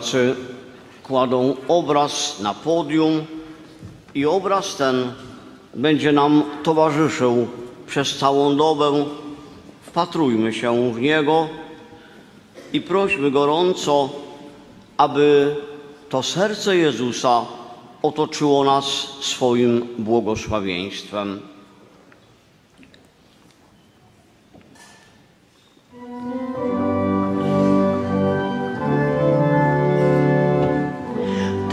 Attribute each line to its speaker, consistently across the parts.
Speaker 1: pracy kładą obraz na podium i obraz ten będzie nam towarzyszył przez całą dobę. Wpatrujmy się w niego i prośmy gorąco, aby to serce Jezusa otoczyło nas swoim błogosławieństwem.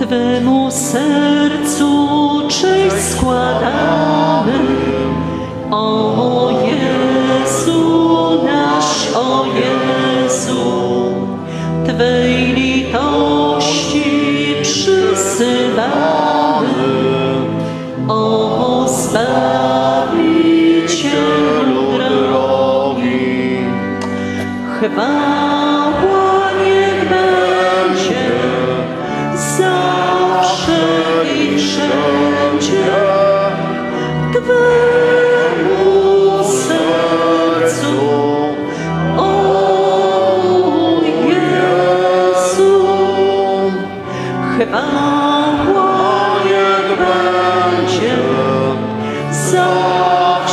Speaker 2: Twemu sercu czyś składamy, o Jezu nasz, o Jezu, Twej litości przysyłamy, o Zbawicielu drogi. Chwała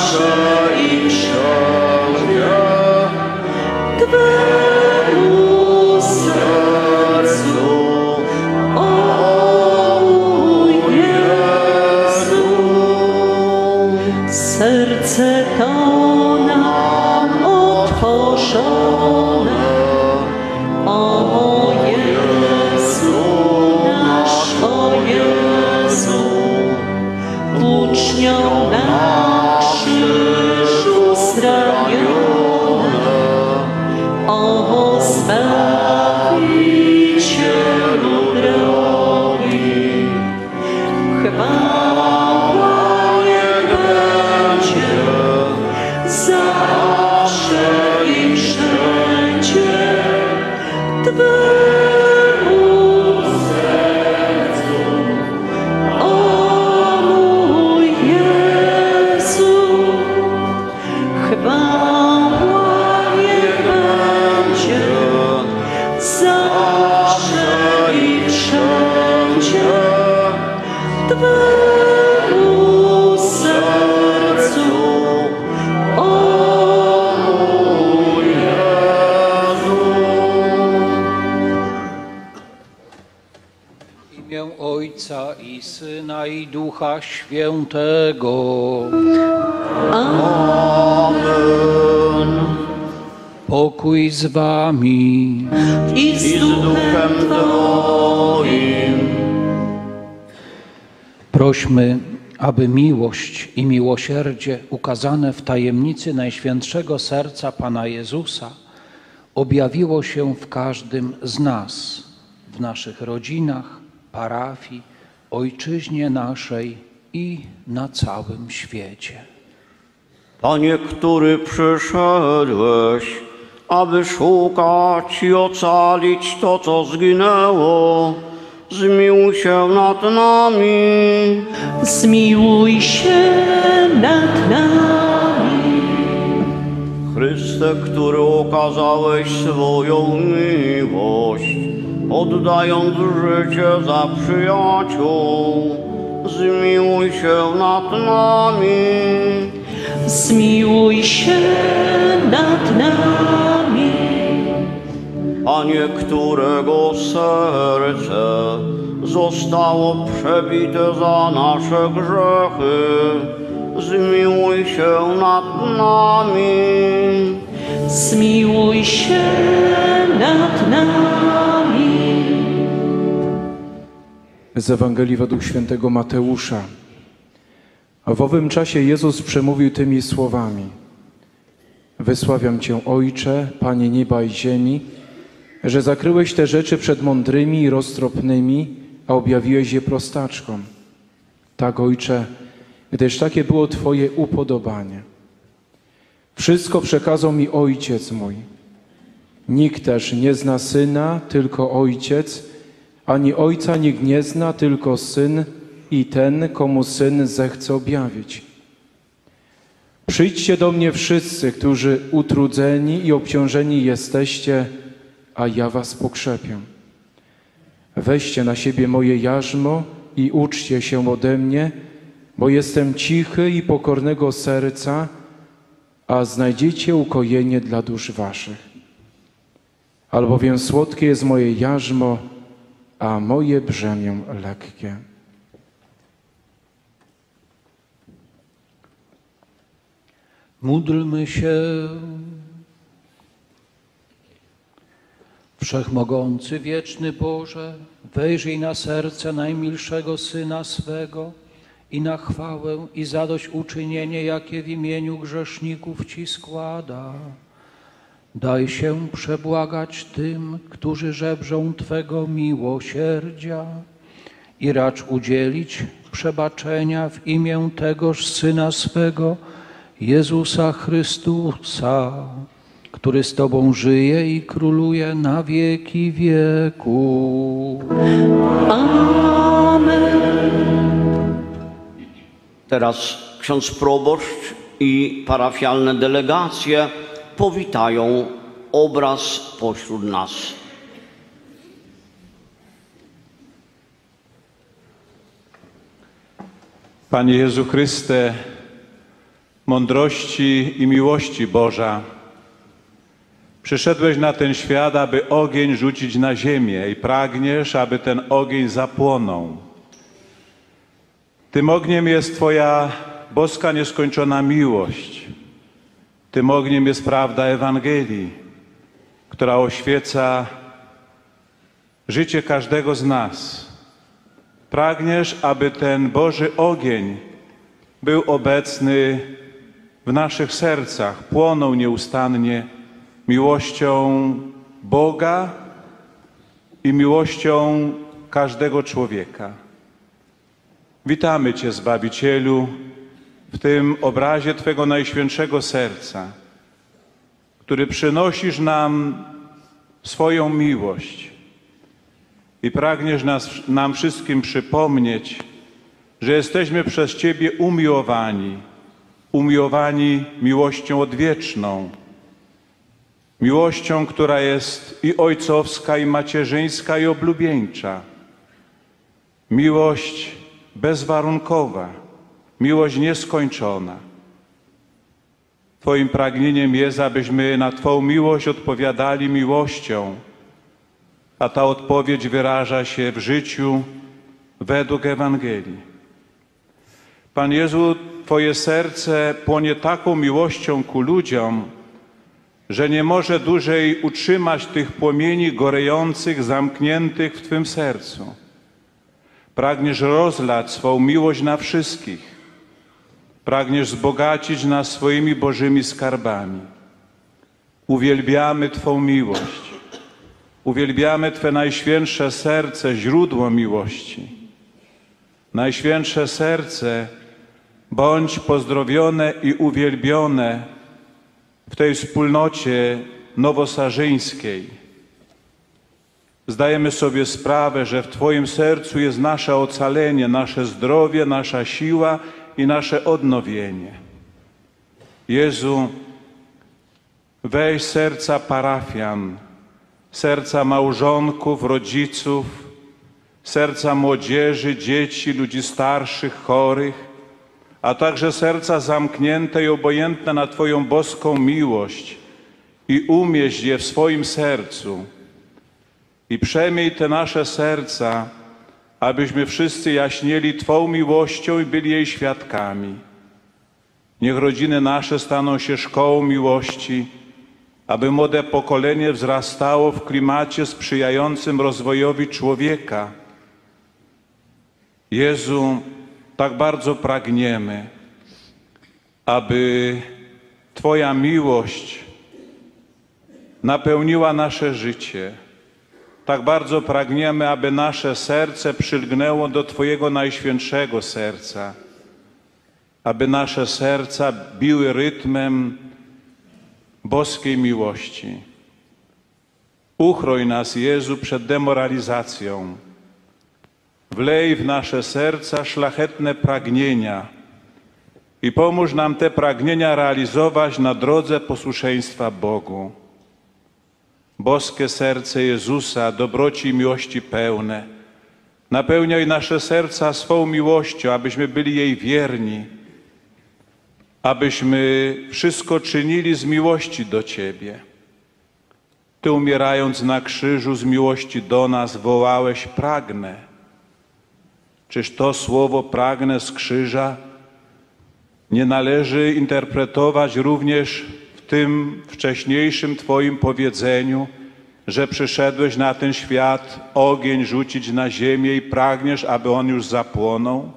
Speaker 1: Russia.
Speaker 3: Pokój z wami.
Speaker 2: i
Speaker 1: I
Speaker 2: z
Speaker 1: z duchem Twoim.
Speaker 3: Prośmy, aby miłość i miłosierdzie ukazane w tajemnicy Najświętszego Serca Pana Jezusa objawiło się w każdym z nas, w naszych rodzinach, parafii, ojczyźnie naszej i na całym świecie.
Speaker 1: Panie, który przyszedłeś, aby szukać i ocalić to, co zginęło, zmiłuj się nad nami.
Speaker 2: Zmiłuj się nad nami.
Speaker 1: Chryste, który okazałeś swoją miłość, oddając życie za przyjaciół, zmiłuj się nad nami.
Speaker 2: Zmiłuj się nad nami.
Speaker 1: Panie, którego serce zostało przebite za nasze grzechy, zmiłuj się nad nami.
Speaker 2: Zmiłuj się nad nami.
Speaker 4: Z Ewangelii według świętego Mateusza. W owym czasie Jezus przemówił tymi słowami: Wysławiam Cię, Ojcze, Panie nieba i ziemi, że zakryłeś te rzeczy przed mądrymi i roztropnymi, a objawiłeś je prostaczkom. Tak, Ojcze, gdyż takie było Twoje upodobanie. Wszystko przekazał mi Ojciec mój. Nikt też nie zna Syna, tylko Ojciec, ani Ojca nikt nie zna, tylko Syn i ten, komu Syn zechce objawić. Przyjdźcie do mnie wszyscy, którzy utrudzeni i obciążeni jesteście, a ja was pokrzepię. Weźcie na siebie moje jarzmo i uczcie się ode mnie, bo jestem cichy i pokornego serca, a znajdziecie ukojenie dla dusz waszych. Albowiem słodkie jest moje jarzmo, a moje brzemię lekkie.
Speaker 3: Módlmy się. Wszechmogący, wieczny Boże, wejrzyj na serce najmilszego Syna swego i na chwałę i zadośćuczynienie, jakie w imieniu grzeszników Ci składa. Daj się przebłagać tym, którzy żebrzą Twego miłosierdzia i racz udzielić przebaczenia w imię tegoż Syna swego, Jezusa Chrystusa, który z Tobą żyje i króluje na wieki wieku.
Speaker 1: Teraz ksiądz proboszcz i parafialne delegacje powitają obraz pośród nas.
Speaker 5: Panie Jezu Chryste, mądrości i miłości Boża, przyszedłeś na ten świat, aby ogień rzucić na ziemię i pragniesz, aby ten ogień zapłonął. Tym ogniem jest Twoja boska nieskończona miłość. Tym ogniem jest prawda Ewangelii, która oświeca życie każdego z nas. Pragniesz, aby ten Boży ogień był obecny w naszych sercach, płonął nieustannie miłością Boga i miłością każdego człowieka. Witamy Cię, Zbawicielu, w tym obrazie Twego Najświętszego Serca, który przynosisz nam swoją miłość i pragniesz nas, nam wszystkim przypomnieć, że jesteśmy przez Ciebie umiłowani, umiłowani miłością odwieczną, miłością, która jest i ojcowska, i macierzyńska, i oblubieńcza. Miłość bezwarunkowa, miłość nieskończona. Twoim pragnieniem jest, abyśmy na Twą miłość odpowiadali miłością, a ta odpowiedź wyraża się w życiu według Ewangelii. Pan Jezu, Twoje serce płonie taką miłością ku ludziom, że nie może dłużej utrzymać tych płomieni gorejących, zamkniętych w Twym sercu. Pragniesz rozlać swą miłość na wszystkich. Pragniesz wzbogacić nas swoimi Bożymi skarbami. Uwielbiamy Twą miłość. Uwielbiamy Twe najświętsze serce, źródło miłości. Najświętsze serce, bądź pozdrowione i uwielbione w tej wspólnocie nowosarzyńskiej. Zdajemy sobie sprawę, że w Twoim sercu jest nasze ocalenie, nasze zdrowie, nasza siła i nasze odnowienie. Jezu, weź serca parafian, serca małżonków, rodziców, serca młodzieży, dzieci, ludzi starszych, chorych, a także serca zamknięte i obojętne na Twoją boską miłość i umieść je w swoim sercu. I przemiej te nasze serca, abyśmy wszyscy jaśnieli Twą miłością i byli jej świadkami. Niech rodziny nasze staną się szkołą miłości, aby młode pokolenie wzrastało w klimacie sprzyjającym rozwojowi człowieka. Jezu, tak bardzo pragniemy, aby Twoja miłość napełniła nasze życie. Tak bardzo pragniemy, aby nasze serce przylgnęło do Twojego najświętszego serca, aby nasze serca biły rytmem boskiej miłości. Uchroj nas, Jezu, przed demoralizacją. Wlej w nasze serca szlachetne pragnienia i pomóż nam te pragnienia realizować na drodze posłuszeństwa Bogu. Boskie serce Jezusa, dobroci i miłości pełne, napełniaj nasze serca swą miłością, abyśmy byli jej wierni, abyśmy wszystko czynili z miłości do Ciebie. Ty umierając na krzyżu z miłości do nas wołałeś pragnę. Czyż to słowo pragnę z krzyża nie należy interpretować również w tym wcześniejszym Twoim powiedzeniu, że przyszedłeś na ten świat ogień rzucić na ziemię i pragniesz, aby on już zapłonął?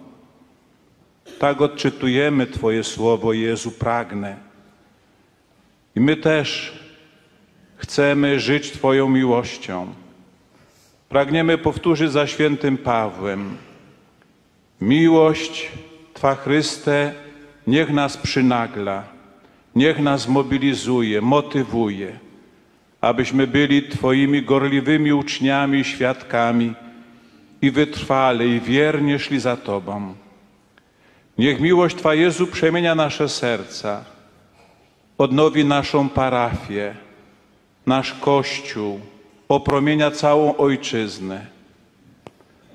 Speaker 5: Tak odczytujemy Twoje słowo, Jezu, pragnę. I my też chcemy żyć Twoją miłością. Pragniemy powtórzyć za świętym Pawłem. Miłość Twa Chryste niech nas przynagla, niech nas mobilizuje, motywuje, abyśmy byli Twoimi gorliwymi uczniami i świadkami i wytrwale i wiernie szli za Tobą. Niech miłość Twa Jezu przemienia nasze serca, odnowi naszą parafię, nasz Kościół, opromienia całą Ojczyznę.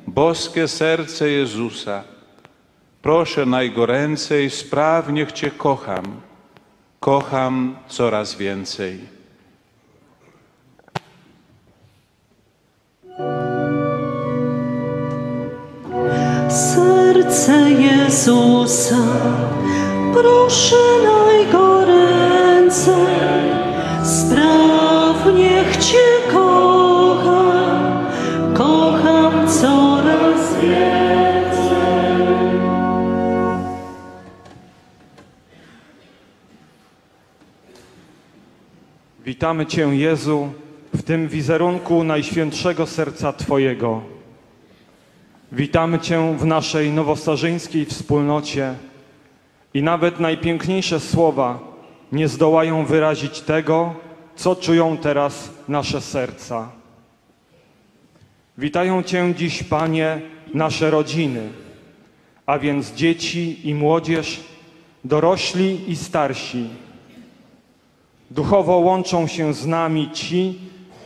Speaker 5: Boskie serce Jezusa, proszę najgoręcej, spraw, niech Cię kocham, kocham coraz więcej.
Speaker 2: Serce Jezusa, proszę najgoręcej, spraw niech Cię coraz więcej.
Speaker 6: Witamy Cię, Jezu, w tym wizerunku Najświętszego Serca Twojego. Witamy Cię w naszej nowostarzyńskiej wspólnocie i nawet najpiękniejsze słowa nie zdołają wyrazić tego, co czują teraz nasze serca. Witają Cię dziś, Panie, nasze rodziny, a więc dzieci i młodzież, dorośli i starsi. Duchowo łączą się z nami ci,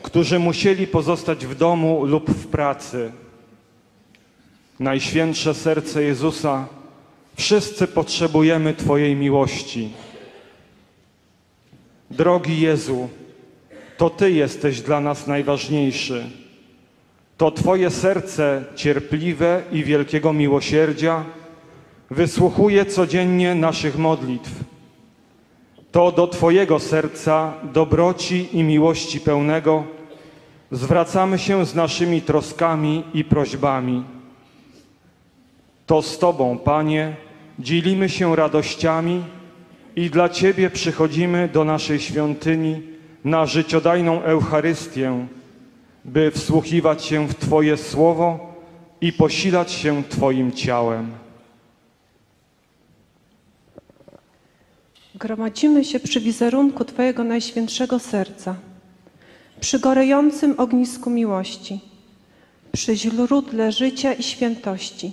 Speaker 6: którzy musieli pozostać w domu lub w pracy. Najświętsze serce Jezusa, wszyscy potrzebujemy Twojej miłości. Drogi Jezu, to Ty jesteś dla nas najważniejszy. To Twoje serce cierpliwe i wielkiego miłosierdzia wysłuchuje codziennie naszych modlitw. To do Twojego serca dobroci i miłości pełnego zwracamy się z naszymi troskami i prośbami. To z Tobą, Panie, dzielimy się radościami i dla Ciebie przychodzimy do naszej świątyni na życiodajną Eucharystię, by wsłuchiwać się w Twoje słowo i posilać się Twoim ciałem.
Speaker 7: Gromadzimy się przy wizerunku Twojego Najświętszego Serca, przy gorejącym ognisku miłości, przy źródle życia i świętości,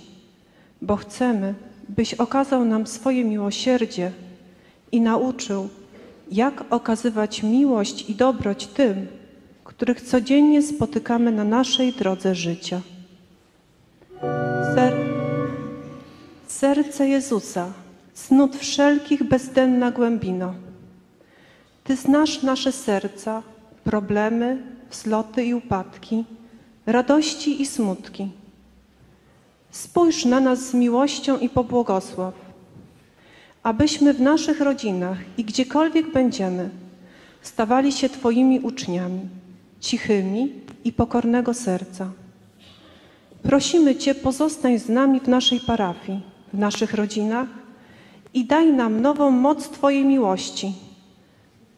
Speaker 7: bo chcemy, byś okazał nam swoje miłosierdzie i nauczył, jak okazywać miłość i dobroć tym, których codziennie spotykamy na naszej drodze życia. Ser... Serce Jezusa, cnót wszelkich bezdenna głębino. Ty znasz nasze serca, problemy, wzloty i upadki, radości i smutki. Spójrz na nas z miłością i pobłogosław, abyśmy w naszych rodzinach i gdziekolwiek będziemy stawali się Twoimi uczniami, cichymi i pokornego serca. Prosimy Cię, pozostań z nami w naszej parafii, w naszych rodzinach i daj nam nową moc Twojej miłości.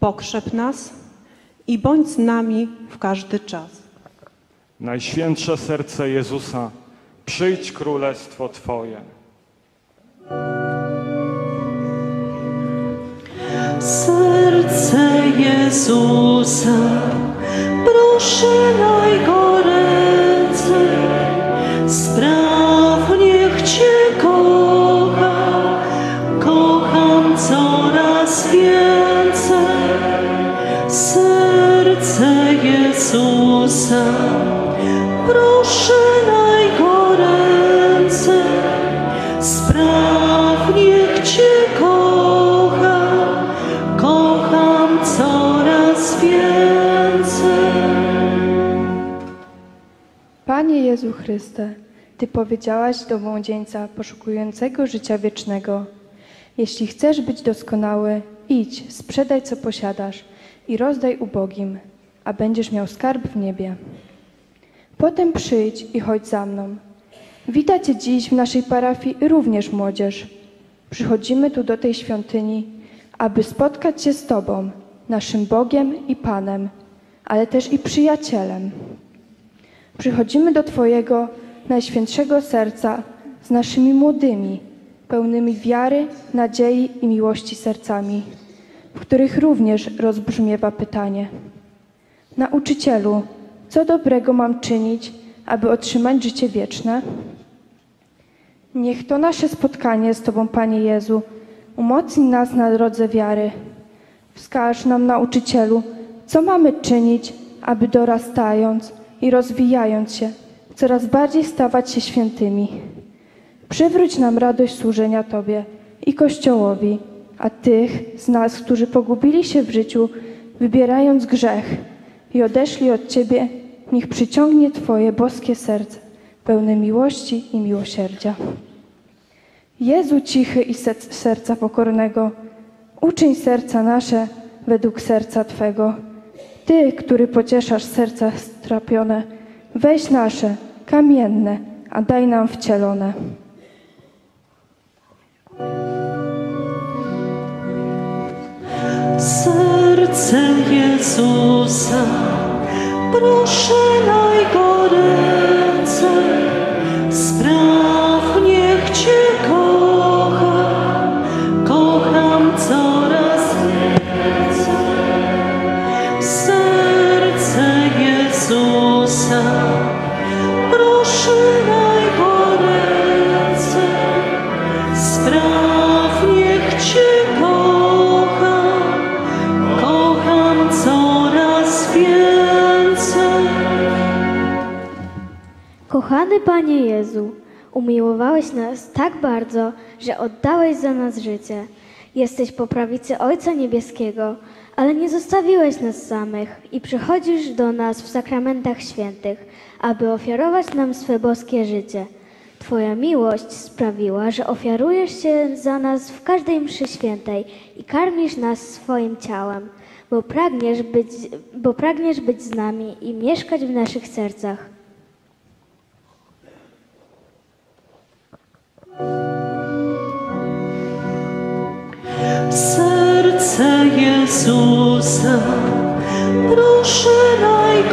Speaker 7: Pokrzep nas i bądź z nami w każdy czas.
Speaker 6: Najświętsze serce Jezusa, przyjdź królestwo Twoje.
Speaker 2: Serce Jezusa, proszę daj go ręce, spraw niech Cię kocha, kocham coraz więcej. Serce Jezusa,
Speaker 8: Jezu Chryste, Ty powiedziałaś do młodzieńca poszukującego życia wiecznego: Jeśli chcesz być doskonały, idź, sprzedaj co posiadasz i rozdaj ubogim, a będziesz miał skarb w niebie. Potem przyjdź i chodź za mną. Wita Cię dziś w naszej parafii również młodzież. Przychodzimy tu do tej świątyni, aby spotkać się z Tobą, naszym Bogiem i Panem, ale też i przyjacielem. Przychodzimy do Twojego najświętszego serca z naszymi młodymi, pełnymi wiary, nadziei i miłości sercami, w których również rozbrzmiewa pytanie: Nauczycielu, co dobrego mam czynić, aby otrzymać życie wieczne? Niech to nasze spotkanie z Tobą, Panie Jezu, umocni nas na drodze wiary. Wskaż nam, nauczycielu, co mamy czynić, aby dorastając i rozwijając się, coraz bardziej stawać się świętymi. Przywróć nam radość służenia Tobie i Kościołowi, a tych z nas, którzy pogubili się w życiu, wybierając grzech i odeszli od Ciebie, niech przyciągnie Twoje boskie serce, pełne miłości i miłosierdzia. Jezu cichy i serca pokornego, uczyń serca nasze według serca Twego. Ty, który pocieszasz serca weź nasze, kamienne, a daj nam wcielone.
Speaker 2: Serce Jezusa, proszę daj go ręce, spraw
Speaker 9: Kochany Panie Jezu, umiłowałeś nas tak bardzo, że oddałeś za nas życie. Jesteś po prawicy Ojca Niebieskiego, ale nie zostawiłeś nas samych i przychodzisz do nas w sakramentach świętych, aby ofiarować nam swe boskie życie. Twoja miłość sprawiła, że ofiarujesz się za nas w każdej mszy świętej i karmisz nas swoim ciałem, bo pragniesz być, bo pragniesz być z nami i mieszkać w naszych sercach.
Speaker 3: Serce Jezusa, proszę daj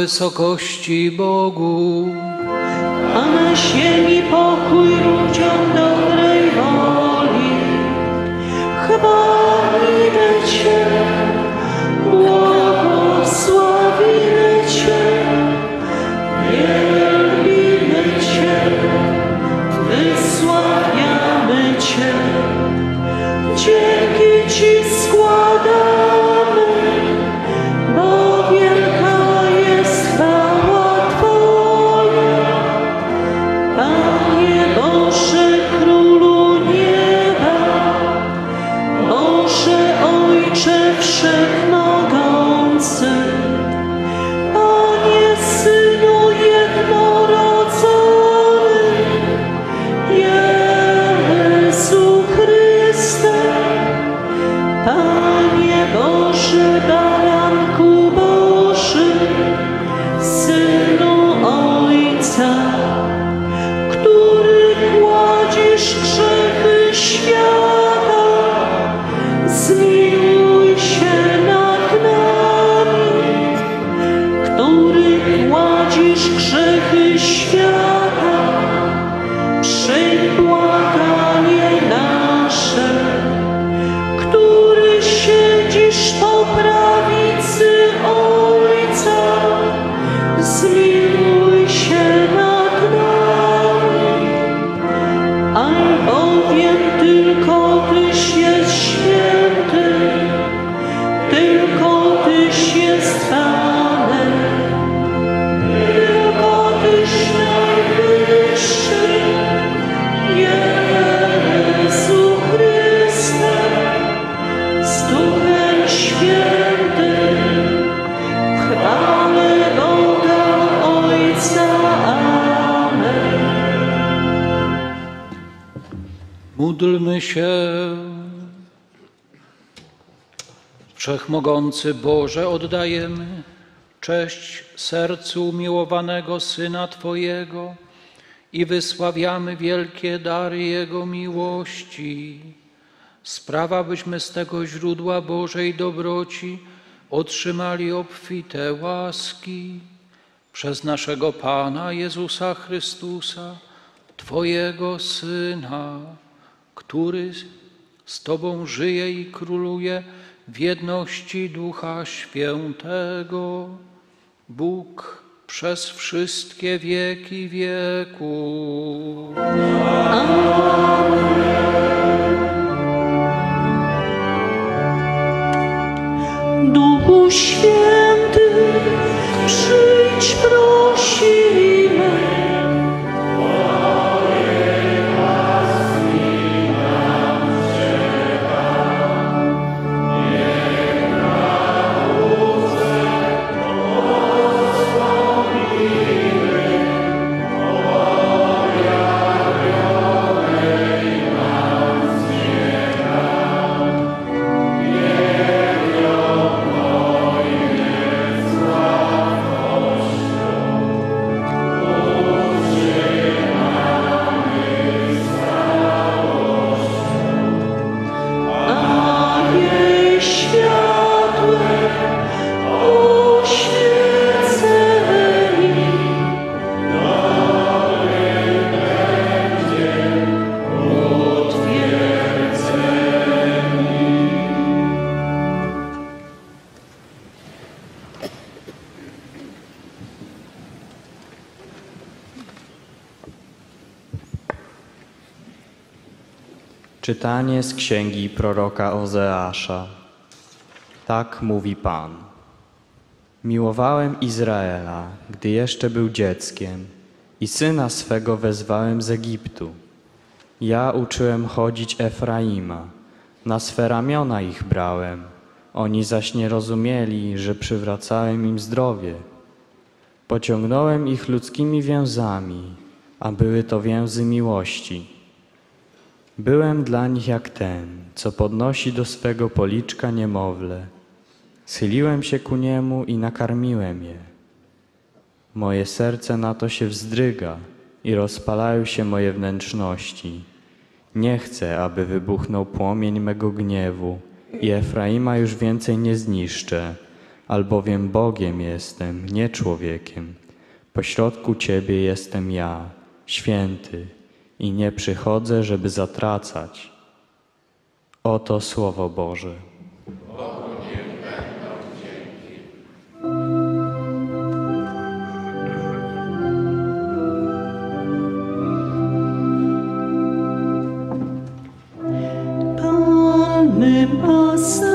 Speaker 2: wysokości Bogu.
Speaker 3: Wszechmogący Boże,
Speaker 2: oddajemy
Speaker 3: Cześć sercu umiłowanego Syna Twojego i wysławiamy wielkie dary Jego miłości. Sprawa, byśmy z tego źródła Bożej dobroci otrzymali obfite łaski przez naszego Pana Jezusa Chrystusa, Twojego Syna, który z Tobą żyje i króluje w jedności Ducha Świętego. Bóg przez wszystkie wieki wieków.
Speaker 2: Duchu Święty, przyjdź prosimy.
Speaker 10: Czytanie z księgi proroka Ozeasza. Tak mówi Pan. Miłowałem Izraela, gdy jeszcze był dzieckiem, i syna swego wezwałem z Egiptu. Ja uczyłem chodzić Efraima, na swe ramiona ich brałem, oni zaś nie rozumieli, że przywracałem im zdrowie. Pociągnąłem ich ludzkimi więzami, a były to więzy miłości. Byłem dla nich jak ten, co podnosi do swego policzka niemowlę. Schyliłem się ku niemu i nakarmiłem je. Moje serce na to się wzdryga i rozpalają się moje wnętrzności. Nie chcę, aby wybuchnął płomień mego gniewu i Efraima już więcej nie zniszczę, albowiem Bogiem jestem, nie człowiekiem. Pośrodku Ciebie jestem ja, święty, i nie przychodzę, żeby zatracać. Oto Słowo Boże.
Speaker 2: Panny pasterze,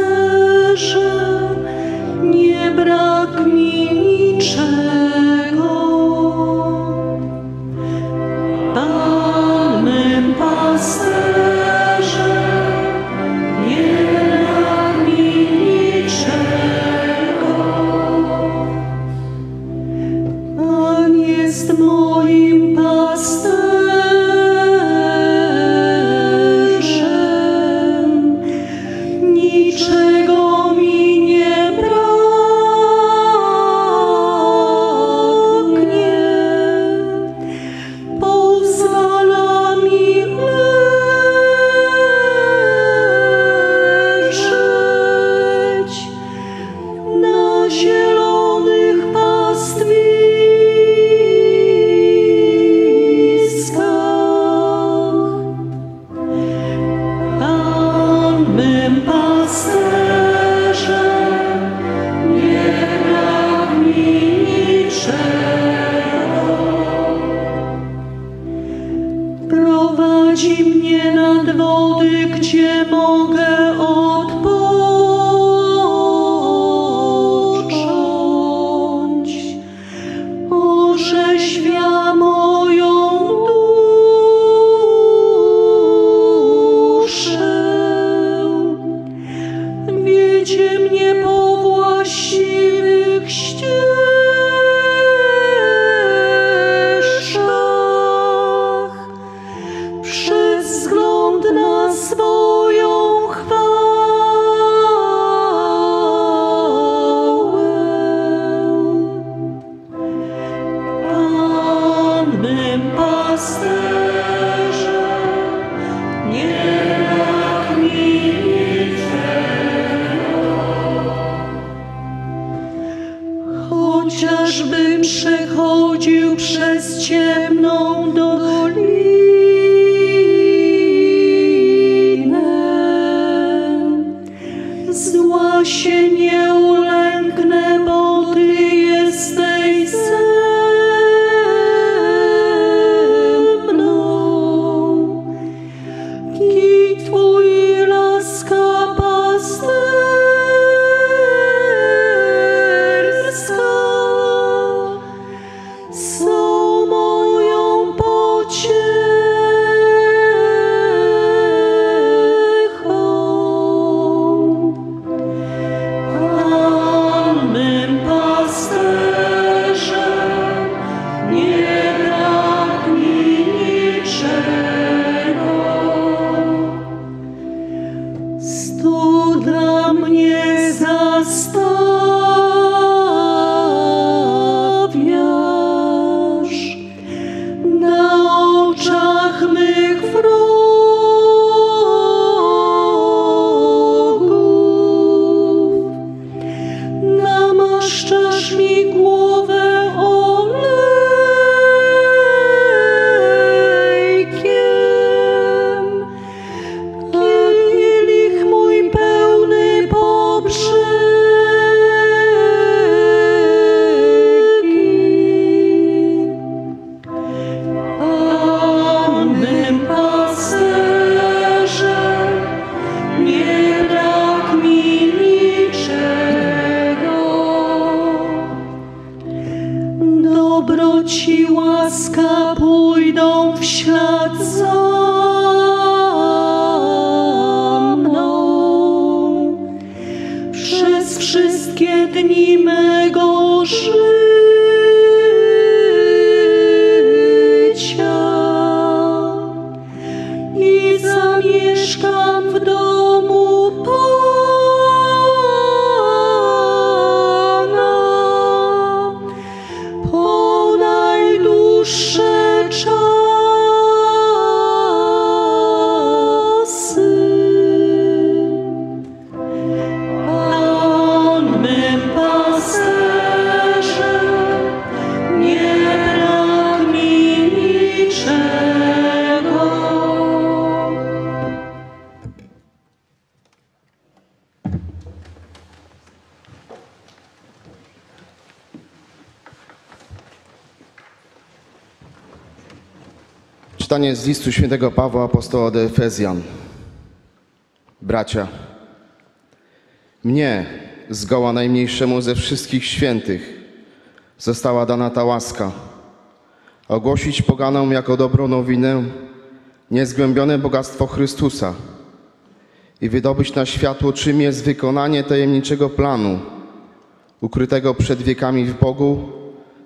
Speaker 11: Czytanie z listu świętego Pawła apostoła do Efezjan. Bracia, mnie, zgoła najmniejszemu ze wszystkich świętych, została dana ta łaska, ogłosić poganom jako dobrą nowinę niezgłębione bogactwo Chrystusa i wydobyć na światło, czym jest wykonanie tajemniczego planu, ukrytego przed wiekami w Bogu,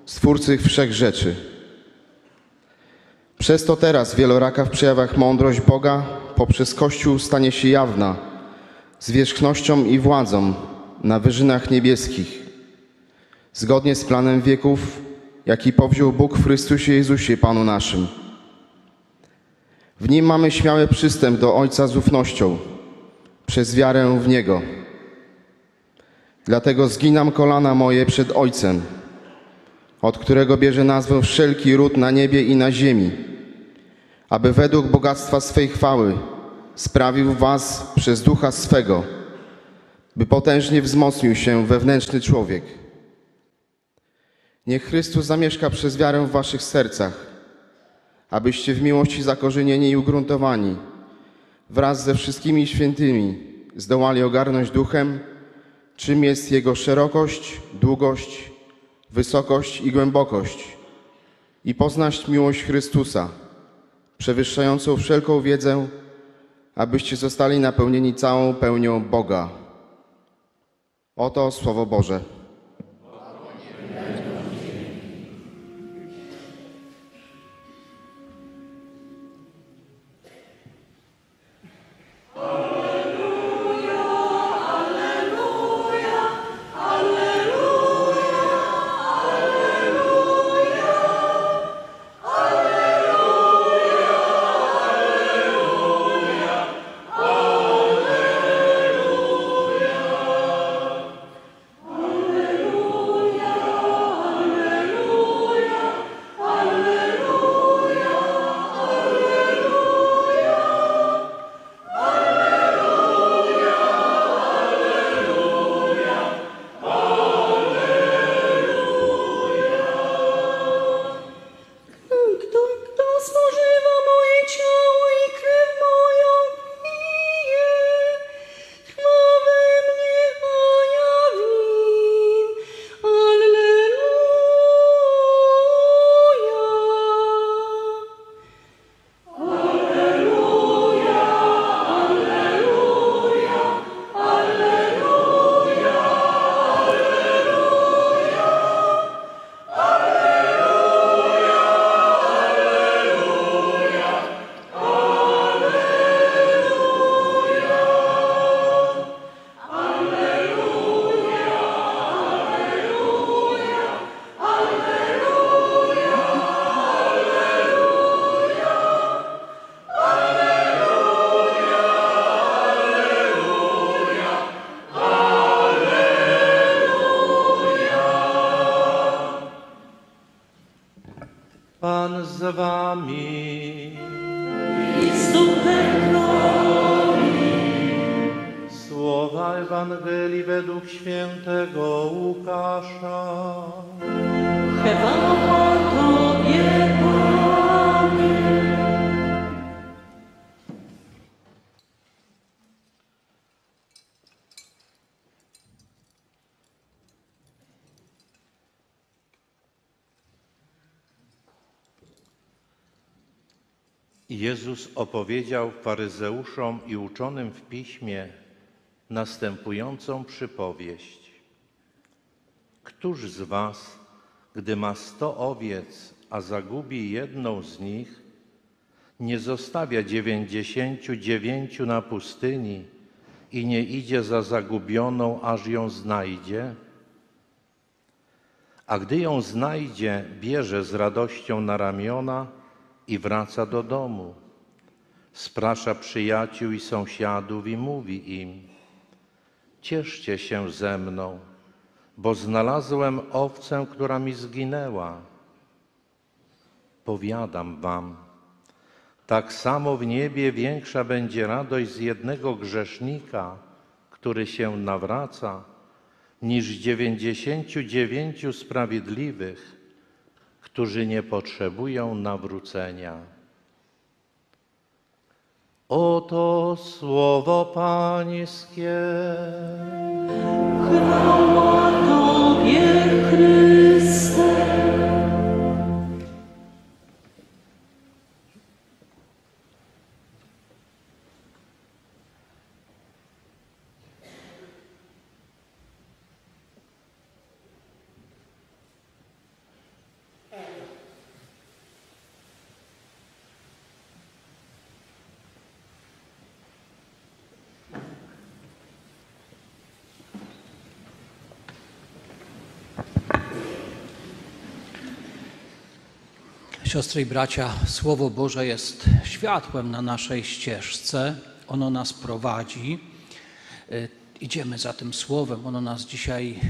Speaker 11: Stwórcy wszech rzeczy. Przez to teraz wieloraka w przejawach mądrość Boga poprzez Kościół stanie się jawna, zwierzchnością i władzą na wyżynach niebieskich, zgodnie z planem wieków, jaki powziął Bóg w Chrystusie Jezusie, Panu naszym. W Nim mamy śmiały przystęp do Ojca z ufnością, przez wiarę w Niego. Dlatego zginam kolana moje przed Ojcem, od którego bierze nazwę wszelki ród na niebie i na ziemi, aby według bogactwa swej chwały sprawił was przez ducha swego, by potężnie wzmocnił się wewnętrzny człowiek. Niech Chrystus zamieszka przez wiarę w waszych sercach, abyście w miłości zakorzenieni i ugruntowani wraz ze wszystkimi świętymi zdołali ogarnąć duchem, czym jest Jego szerokość, długość, wysokość i głębokość i poznać miłość Chrystusa, przewyższającą wszelką wiedzę, abyście zostali napełnieni całą pełnią Boga. Oto Słowo Boże.
Speaker 12: Jezus opowiedział faryzeuszom i uczonym w piśmie następującą przypowieść. Któż z was, gdy ma sto owiec, a zagubi jedną z nich, nie zostawia dziewięćdziesięciu dziewięciu na pustyni i nie idzie za zagubioną, aż ją znajdzie? A gdy ją znajdzie, bierze z radością na ramiona i wraca do domu. Sprasza przyjaciół i sąsiadów i mówi im: Cieszcie się ze mną, bo znalazłem owcę, która mi zginęła. Powiadam wam, tak samo w niebie większa będzie radość z jednego grzesznika, który się nawraca, niż dziewięćdziesięciu dziewięciu sprawiedliwych, którzy nie potrzebują nawrócenia. Oto słowo Pańskie.
Speaker 2: Chwała Tobie, Chryste.
Speaker 3: Siostry i bracia, Słowo Boże jest światłem na naszej ścieżce. Ono nas prowadzi. Y, Idziemy za tym Słowem. Ono nas dzisiaj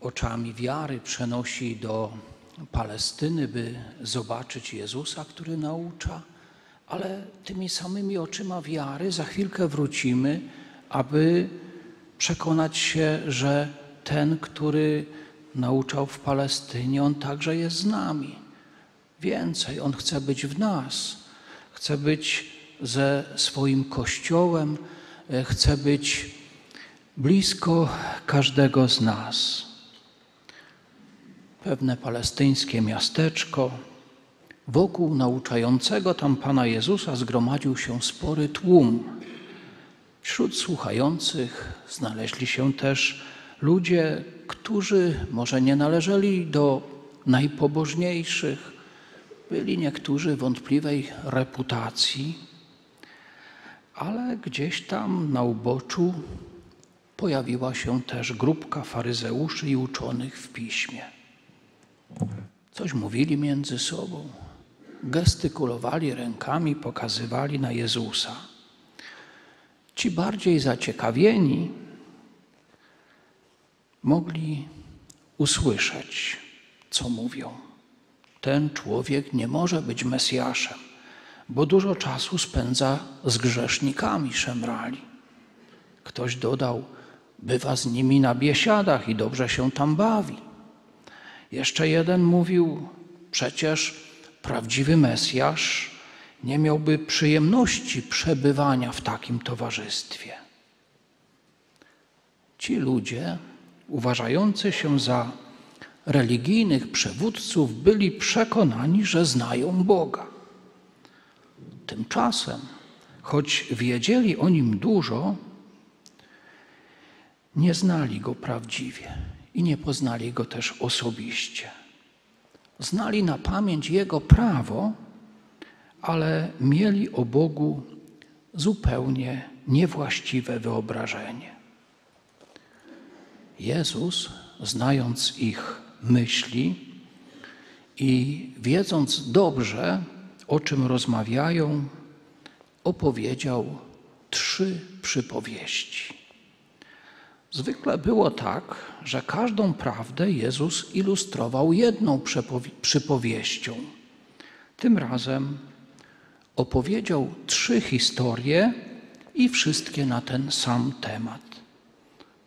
Speaker 3: oczami wiary przenosi do Palestyny, by zobaczyć Jezusa, który naucza, ale tymi samymi oczyma wiary za chwilkę wrócimy, aby przekonać się, że ten, który nauczał w Palestynie, on także jest z nami. Więcej, on chce być w nas, chce być ze swoim kościołem, e, chce być blisko każdego z nas. Pewne palestyńskie miasteczko, wokół nauczającego tam Pana Jezusa zgromadził się spory tłum. Wśród słuchających znaleźli się też ludzie, którzy może nie należeli do najpobożniejszych, byli niektórzy wątpliwej reputacji, ale gdzieś tam na uboczu pojawiła się też grupka faryzeuszy i uczonych w piśmie. Coś mówili między sobą, gestykulowali rękami, pokazywali na Jezusa. Ci bardziej zaciekawieni mogli usłyszeć, co mówią. Ten człowiek nie może być Mesjaszem, bo dużo czasu spędza z grzesznikami szemrali. Ktoś dodał, bywa z nimi na biesiadach i dobrze się tam bawi. Jeszcze jeden mówił, przecież prawdziwy Mesjasz nie miałby przyjemności przebywania w takim towarzystwie. Ci ludzie, uważający się za religijnych przywódców, byli przekonani, że znają Boga. Tymczasem, choć wiedzieli o nim dużo, nie znali go prawdziwie i nie poznali go też osobiście. Znali na pamięć jego prawo, ale mieli o Bogu zupełnie niewłaściwe wyobrażenie. Jezus, znając ich myśli i wiedząc dobrze, o czym rozmawiają, opowiedział trzy przypowieści. Zwykle było tak, że każdą prawdę Jezus ilustrował jedną przypowieścią. Tym razem opowiedział trzy historie i wszystkie na ten sam temat.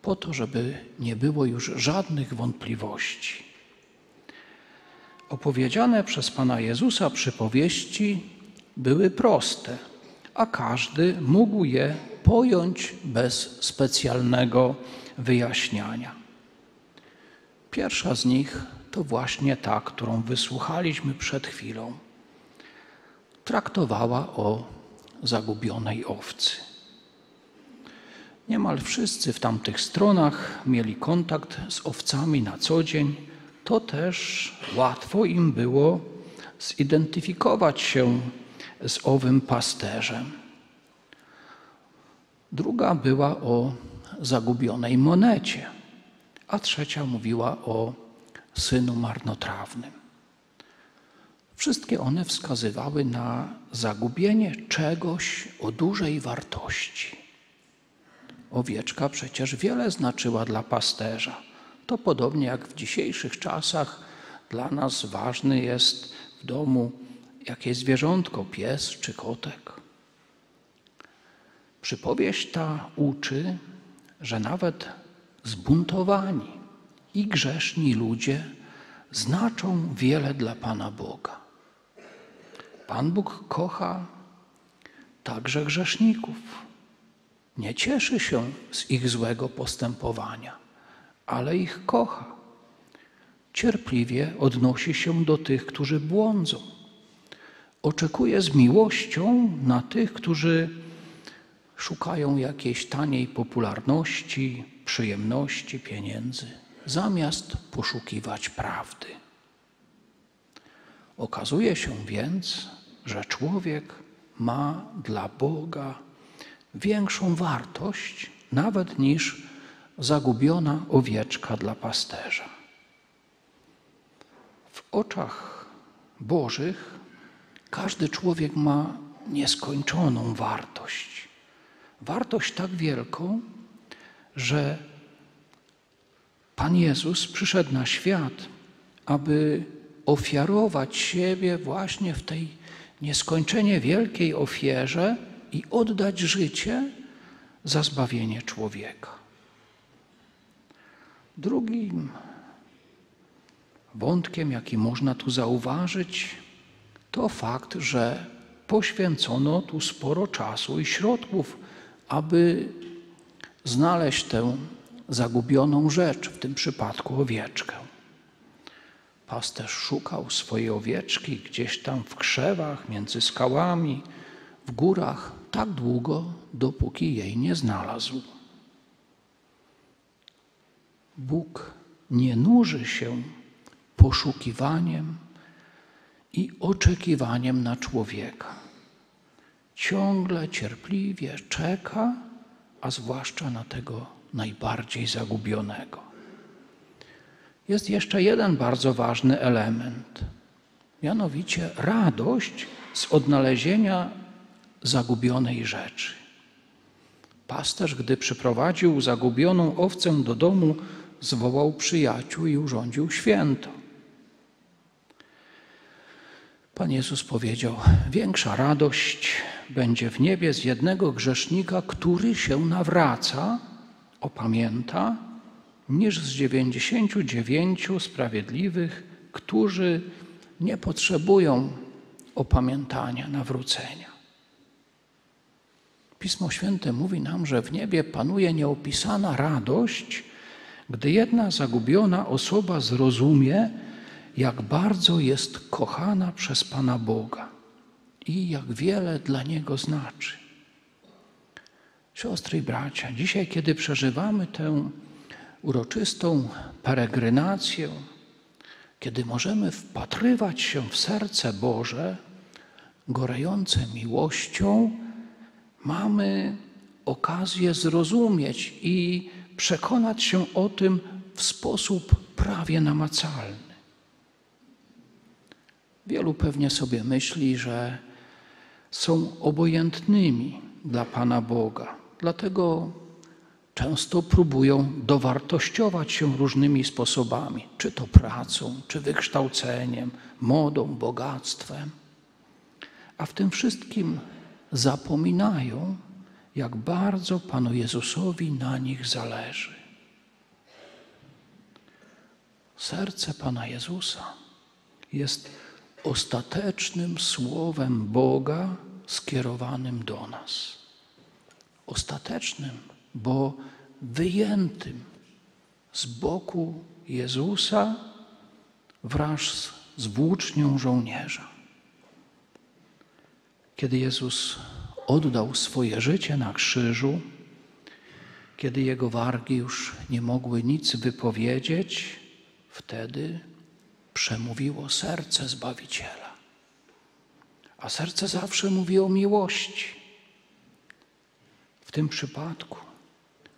Speaker 3: po to, żeby nie było już żadnych wątpliwości. Opowiedziane przez Pana Jezusa przypowieści były proste, a każdy mógł je pojąć bez specjalnego wyjaśniania. Pierwsza z nich to właśnie ta, którą wysłuchaliśmy przed chwilą. Traktowała o zagubionej owcy. Niemal wszyscy w tamtych stronach mieli kontakt z owcami na co dzień, to też łatwo im było zidentyfikować się z owym pasterzem. Druga była o zagubionej monecie, a trzecia mówiła o synu marnotrawnym. Wszystkie one wskazywały na zagubienie czegoś o dużej wartości. Owieczka przecież wiele znaczyła dla pasterza. To podobnie jak w dzisiejszych czasach dla nas ważny jest w domu jakieś zwierzątko, pies czy kotek. Przypowieść ta uczy, że nawet zbuntowani i grzeszni ludzie znaczą wiele dla Pana Boga. Pan Bóg kocha także grzeszników. Nie cieszy się z ich złego postępowania, ale ich kocha. Cierpliwie odnosi się do tych, którzy błądzą. Oczekuje z miłością na tych, którzy szukają jakiejś taniej popularności, przyjemności, pieniędzy, zamiast poszukiwać prawdy. Okazuje się więc, że człowiek ma dla Boga większą wartość nawet niż zagubiona owieczka dla pasterza. W oczach Bożych każdy człowiek ma nieskończoną wartość. Wartość tak wielką, że Pan Jezus przyszedł na świat, aby ofiarować siebie właśnie w tej nieskończenie wielkiej ofierze i oddać życie za zbawienie człowieka. Drugim wątkiem, jaki można tu zauważyć, to fakt, że poświęcono tu sporo czasu i środków, aby znaleźć tę zagubioną rzecz, w tym przypadku owieczkę. Pasterz szukał swojej owieczki gdzieś tam w krzewach, między skałami, w górach, tak długo, dopóki jej nie znalazł. Bóg nie nuży się poszukiwaniem i oczekiwaniem na człowieka. Ciągle cierpliwie czeka, a zwłaszcza na tego najbardziej zagubionego. Jest jeszcze jeden bardzo ważny element, mianowicie radość z odnalezienia zagubionej rzeczy. Pasterz, gdy przyprowadził zagubioną owcę do domu, zwołał przyjaciół i urządził święto. Pan Jezus powiedział: Większa radość będzie w niebie z jednego grzesznika, który się nawraca, opamięta, niż z dziewięćdziesięciu dziewięciu sprawiedliwych, którzy nie potrzebują opamiętania, nawrócenia. Pismo Święte mówi nam, że w niebie panuje nieopisana radość, gdy jedna zagubiona osoba zrozumie, jak bardzo jest kochana przez Pana Boga i jak wiele dla Niego znaczy. Siostry i bracia, dzisiaj, kiedy przeżywamy tę uroczystą peregrinację, kiedy możemy wpatrywać się w serce Boże, gorejące miłością, mamy okazję zrozumieć i przekonać się o tym w sposób prawie namacalny. Wielu pewnie sobie myśli, że są obojętnymi dla Pana Boga. Dlatego często próbują dowartościować się różnymi sposobami, czy to pracą, czy wykształceniem, modą, bogactwem. A w tym wszystkim zapominają, jak bardzo Panu Jezusowi na nich zależy. Serce Pana Jezusa jest ostatecznym słowem Boga skierowanym do nas. Ostatecznym, bo wyjętym z boku Jezusa wraz z włócznią żołnierza. Kiedy Jezus oddał swoje życie na krzyżu, kiedy jego wargi już nie mogły nic wypowiedzieć, wtedy przemówiło serce Zbawiciela. A serce zawsze mówi o miłości. W tym przypadku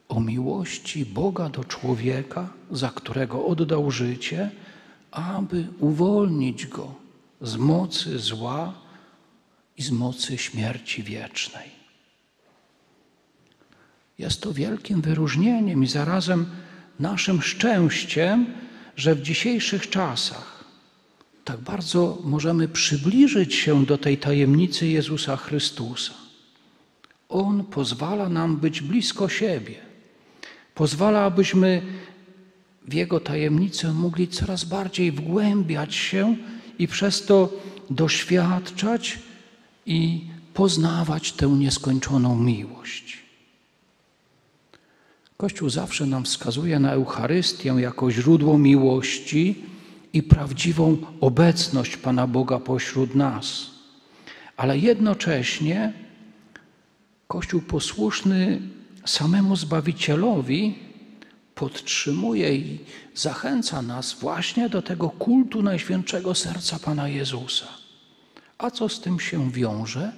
Speaker 3: o miłości Boga do człowieka, za którego oddał życie, aby uwolnić go z mocy zła i z mocy śmierci wiecznej. Jest to wielkim wyróżnieniem i zarazem naszym szczęściem, że w dzisiejszych czasach tak bardzo możemy przybliżyć się do tej tajemnicy Jezusa Chrystusa. On pozwala nam być blisko siebie. Pozwala, abyśmy w Jego tajemnicę mogli coraz bardziej wgłębiać się i przez to doświadczać i poznawać tę nieskończoną miłość. Kościół zawsze nam wskazuje na Eucharystię jako źródło miłości i prawdziwą obecność Pana Boga pośród nas. Ale jednocześnie Kościół posłuszny samemu Zbawicielowi podtrzymuje i zachęca nas właśnie do tego kultu Najświętszego Serca Pana Jezusa. A co z tym się wiąże?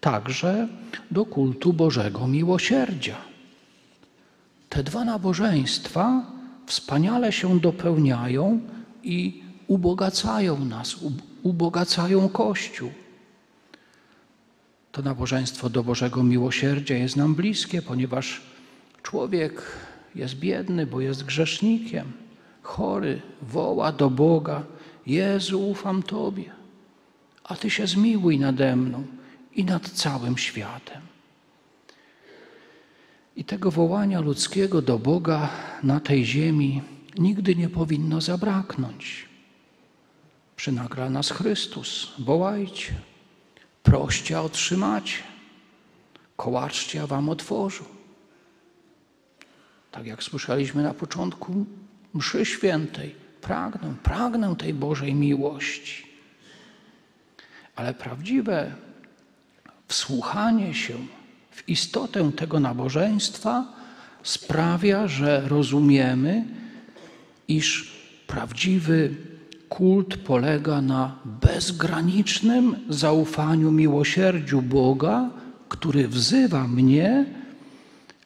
Speaker 3: Także do kultu Bożego Miłosierdzia. Te dwa nabożeństwa wspaniale się dopełniają i ubogacają nas, ubogacają Kościół. To nabożeństwo do Bożego Miłosierdzia jest nam bliskie, ponieważ człowiek jest biedny, bo jest grzesznikiem, chory, woła do Boga: Jezu, ufam Tobie, a Ty się zmiłuj nade mną i nad całym światem. I tego wołania ludzkiego do Boga na tej ziemi nigdy nie powinno zabraknąć. Przynagla nas Chrystus. Wołajcie, proście, a otrzymacie. Kołaczcie, a wam otworzą. Tak jak słyszeliśmy na początku mszy świętej, pragnę, pragnę tej Bożej miłości. Ale prawdziwe wsłuchanie się w istotę tego nabożeństwa sprawia, że rozumiemy, iż prawdziwy kult polega na bezgranicznym zaufaniu miłosierdziu Boga, który wzywa mnie,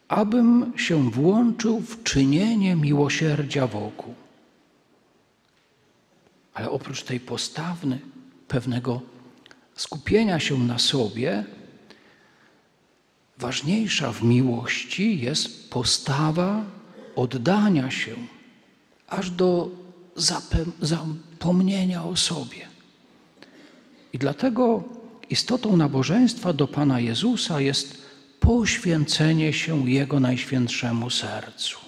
Speaker 3: abym się włączył w czynienie miłosierdzia wokół. Ale oprócz tej postawny, pewnego skupienia się na sobie, ważniejsza w miłości jest postawa oddania się aż do zapomnienia o sobie. I dlatego istotą nabożeństwa do Pana Jezusa jest poświęcenie się Jego najświętszemu sercu.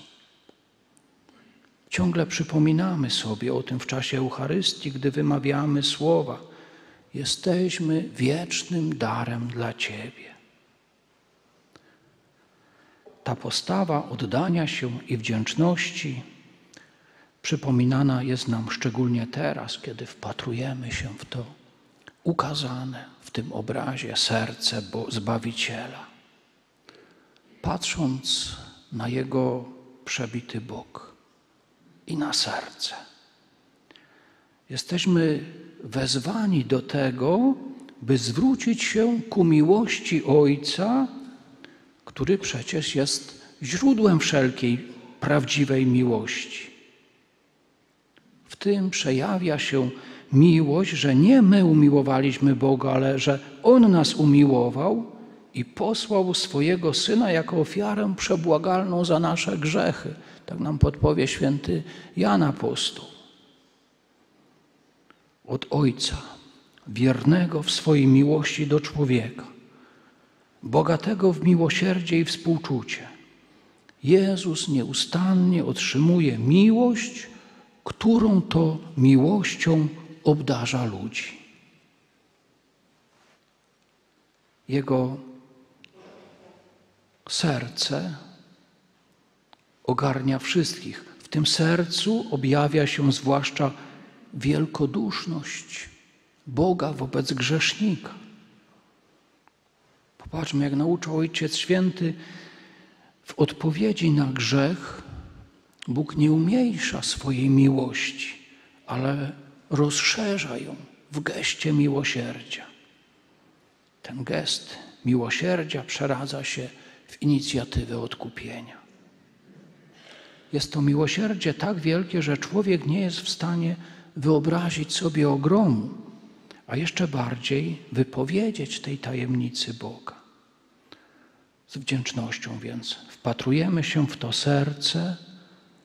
Speaker 3: Ciągle przypominamy sobie o tym w czasie Eucharystii, gdy wymawiamy słowa: Jesteśmy wiecznym darem dla Ciebie. Ta postawa oddania się i wdzięczności przypominana jest nam szczególnie teraz, kiedy wpatrujemy się w to ukazane w tym obrazie serce Zbawiciela. Patrząc na Jego przebity bok i na serce, jesteśmy wezwani do tego, by zwrócić się ku miłości Ojca, który przecież jest źródłem wszelkiej prawdziwej miłości. W tym przejawia się miłość, że nie my umiłowaliśmy Boga, ale że On nas umiłował i posłał swojego Syna jako ofiarę przebłagalną za nasze grzechy. Tak nam podpowie święty Jan Apostoł. Od Ojca, wiernego w swojej miłości do człowieka, bogatego w miłosierdzie i współczucie. Jezus nieustannie otrzymuje miłość którą to miłością obdarza ludzi. Jego serce ogarnia wszystkich. W tym sercu objawia się zwłaszcza wielkoduszność Boga wobec grzesznika. Popatrzmy, jak nauczył Ojciec Święty, w odpowiedzi na grzech Bóg nie umniejsza swojej miłości, ale rozszerza ją w geście miłosierdzia. Ten gest miłosierdzia przeradza się w inicjatywę odkupienia. Jest to miłosierdzie tak wielkie, że człowiek nie jest w stanie wyobrazić sobie ogromu, a jeszcze bardziej wypowiedzieć tej tajemnicy Boga. Z wdzięcznością więc wpatrujemy się w to serce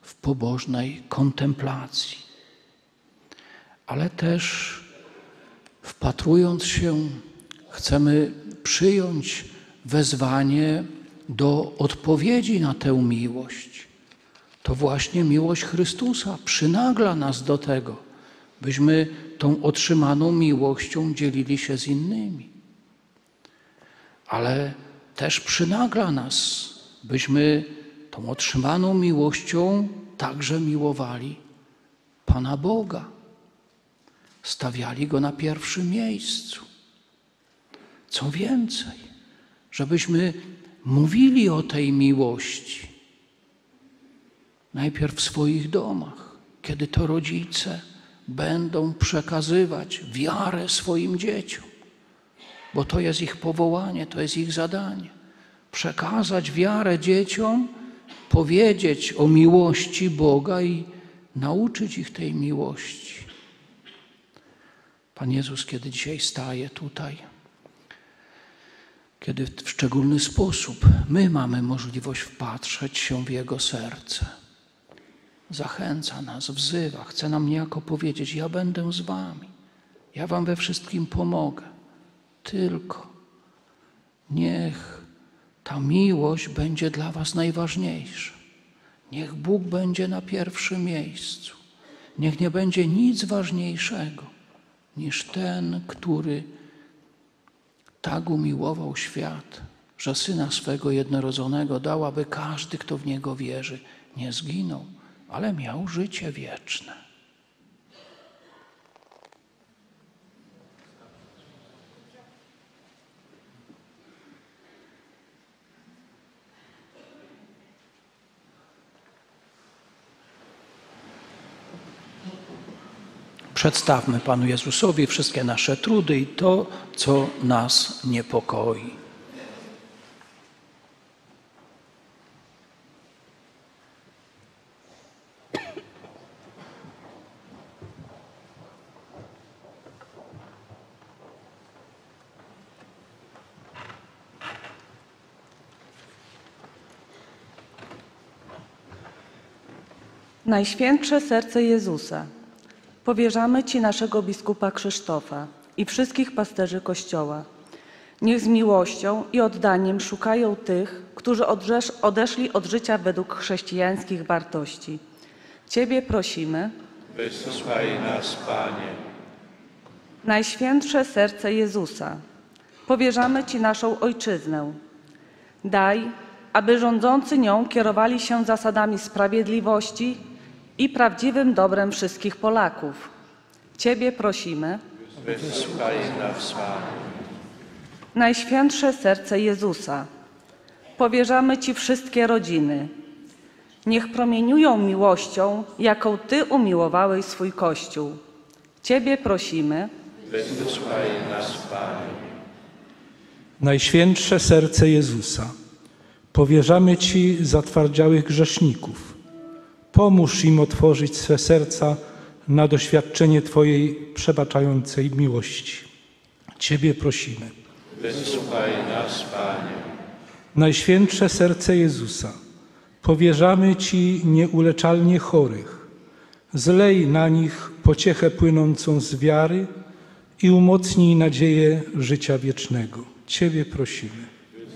Speaker 3: w pobożnej kontemplacji, ale też wpatrując się, chcemy przyjąć wezwanie do odpowiedzi na tę miłość. To właśnie miłość Chrystusa przynagla nas do tego, byśmy tą otrzymaną miłością dzielili się z innymi. Ale też przynagla nas, byśmy tą otrzymaną miłością także miłowali Pana Boga, stawiali Go na pierwszym miejscu. Co więcej, żebyśmy mówili o tej miłości najpierw w swoich domach, kiedy to rodzice będą przekazywać wiarę swoim dzieciom, bo to jest ich powołanie, to jest ich zadanie. Przekazać wiarę dzieciom, powiedzieć o miłości Boga i nauczyć ich tej miłości. Pan Jezus, kiedy dzisiaj staje tutaj, kiedy w szczególny sposób my mamy możliwość wpatrzeć się w Jego serce, zachęca nas, wzywa, chce nam niejako powiedzieć: Ja będę z Wami, ja Wam we wszystkim pomogę. Tylko niech ta miłość będzie dla Was najważniejsza. Niech Bóg będzie na pierwszym miejscu. Niech nie będzie nic ważniejszego niż ten, który tak umiłował świat, że syna swego jednorodzonego dał, aby każdy, kto w niego wierzy, nie zginął, ale miał życie wieczne. Przedstawmy Panu Jezusowi wszystkie nasze trudy i to, co nas niepokoi.
Speaker 13: Najświętsze serce Jezusa, powierzamy Ci naszego biskupa Krzysztofa i wszystkich pasterzy Kościoła. Niech z miłością i oddaniem szukają tych, którzy odrzesz, odeszli od życia według chrześcijańskich wartości. Ciebie prosimy,
Speaker 5: Wysłuchaj nas, Panie.
Speaker 13: Najświętsze serce Jezusa, powierzamy Ci naszą Ojczyznę. Daj, aby rządzący nią kierowali się zasadami sprawiedliwości i prawdziwym dobrem wszystkich Polaków. Ciebie prosimy,
Speaker 5: Wysłuchaj nas, Panie.
Speaker 13: Najświętsze serce Jezusa, powierzamy Ci wszystkie rodziny. Niech promieniują miłością, jaką Ty umiłowałeś swój Kościół. Ciebie prosimy,
Speaker 5: Wysłuchaj nas, Panie.
Speaker 14: Najświętsze serce Jezusa, powierzamy Ci zatwardziałych grzeszników. Pomóż im otworzyć swe serca na doświadczenie Twojej przebaczającej miłości. Ciebie prosimy.
Speaker 5: Wysłuchaj nas, Panie.
Speaker 14: Najświętsze serce Jezusa, powierzamy Ci nieuleczalnie chorych. Zlej na nich pociechę płynącą z wiary i umocnij nadzieję życia wiecznego. Ciebie prosimy.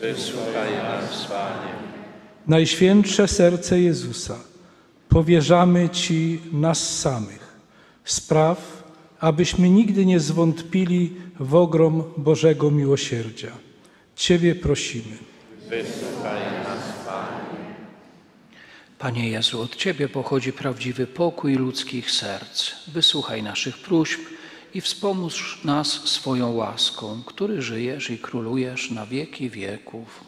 Speaker 5: Wysłuchaj nas, Panie.
Speaker 14: Najświętsze serce Jezusa, powierzamy Ci nas samych. Spraw, abyśmy nigdy nie zwątpili w ogrom Bożego miłosierdzia. Ciebie prosimy.
Speaker 3: Panie Jezu, od Ciebie pochodzi prawdziwy pokój ludzkich serc. Wysłuchaj naszych próśb i wspomóż nas swoją łaską, który żyjesz i królujesz na wieki wieków.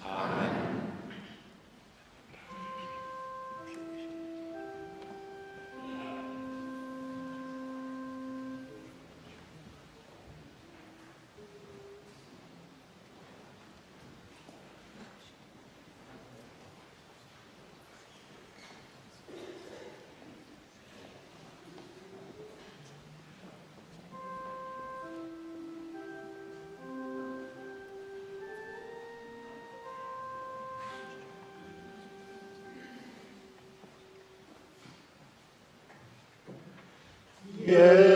Speaker 2: Yeah.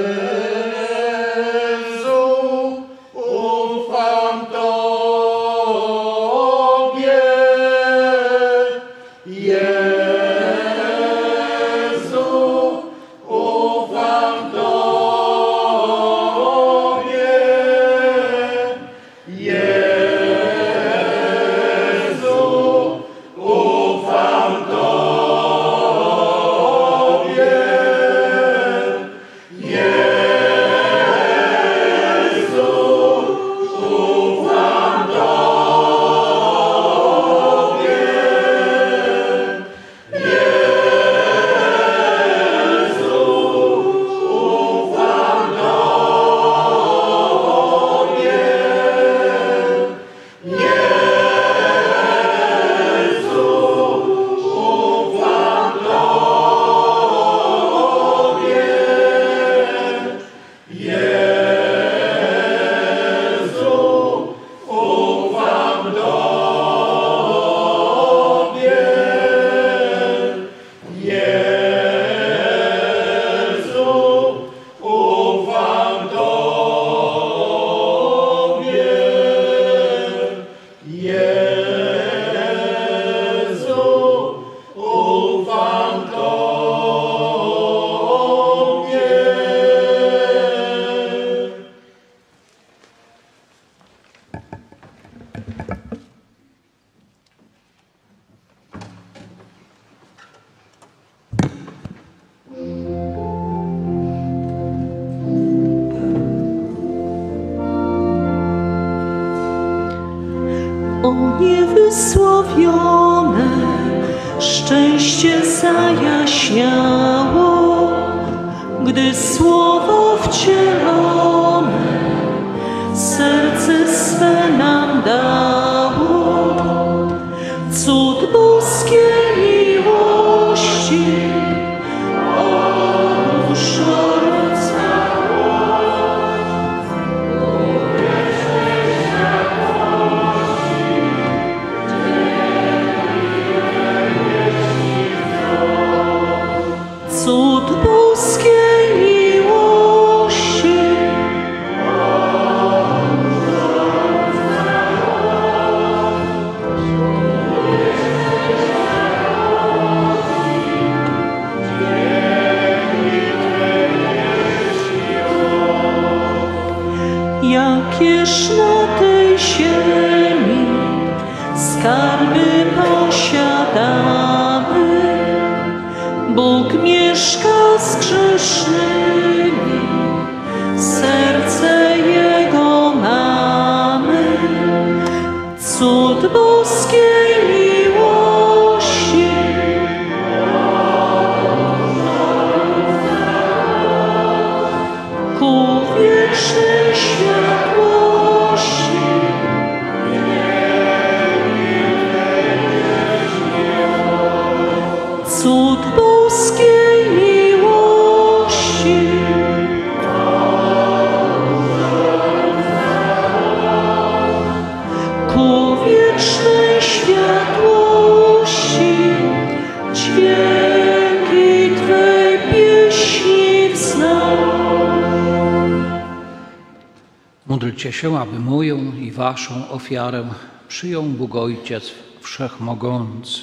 Speaker 2: ofiarę przyjął Bóg Ojciec Wszechmogący.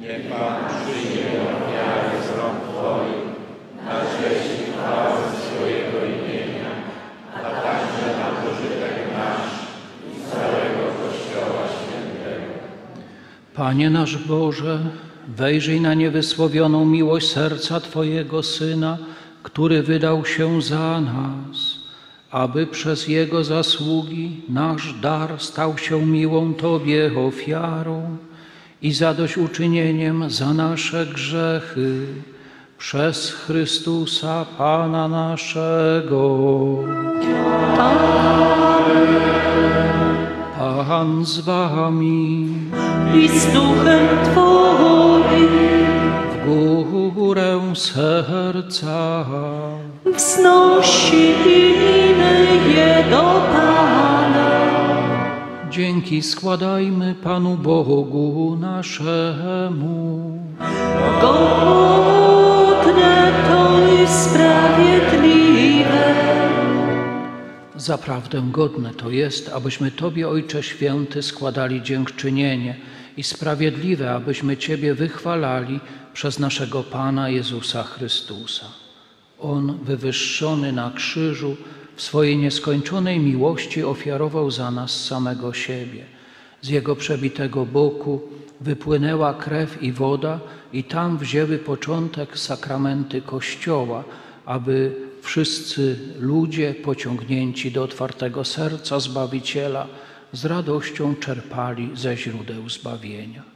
Speaker 2: Niech Pan przyjmie ofiarę z
Speaker 3: rąk Twoich, na cześć i chwałę swojego imienia, a także na
Speaker 15: pożytek nasz i całego Kościoła Świętego.
Speaker 3: Panie nasz Boże, wejrzyj na niewysłowioną miłość serca Twojego Syna, który wydał się za nas aby przez Jego zasługi nasz dar stał się miłą Tobie ofiarą i zadośćuczynieniem za nasze grzechy przez Chrystusa Pana naszego. Pan z Wami.
Speaker 2: i z duchem Twoim
Speaker 3: w górę serca.
Speaker 2: Wznosi je do Pana.
Speaker 3: Dzięki składajmy Panu Bogu naszemu.
Speaker 2: Godne to i sprawiedliwe.
Speaker 3: Zaprawdę godne to jest, abyśmy Tobie, Ojcze Święty, składali dziękczynienie i sprawiedliwe, abyśmy Ciebie wychwalali przez naszego Pana Jezusa Chrystusa. On, wywyższony na krzyżu, w swojej nieskończonej miłości ofiarował za nas samego siebie. Z Jego przebitego boku wypłynęła krew i woda i tam wzięły początek sakramenty Kościoła, aby wszyscy ludzie pociągnięci do otwartego serca Zbawiciela z radością czerpali ze źródeł zbawienia.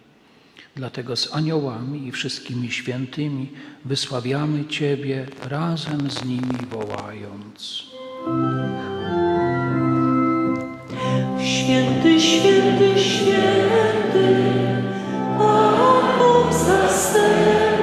Speaker 3: Dlatego z aniołami i wszystkimi świętymi wysławiamy Ciebie razem z nimi wołając.
Speaker 2: Święty, święty, święty, Pan Bóg zastępu,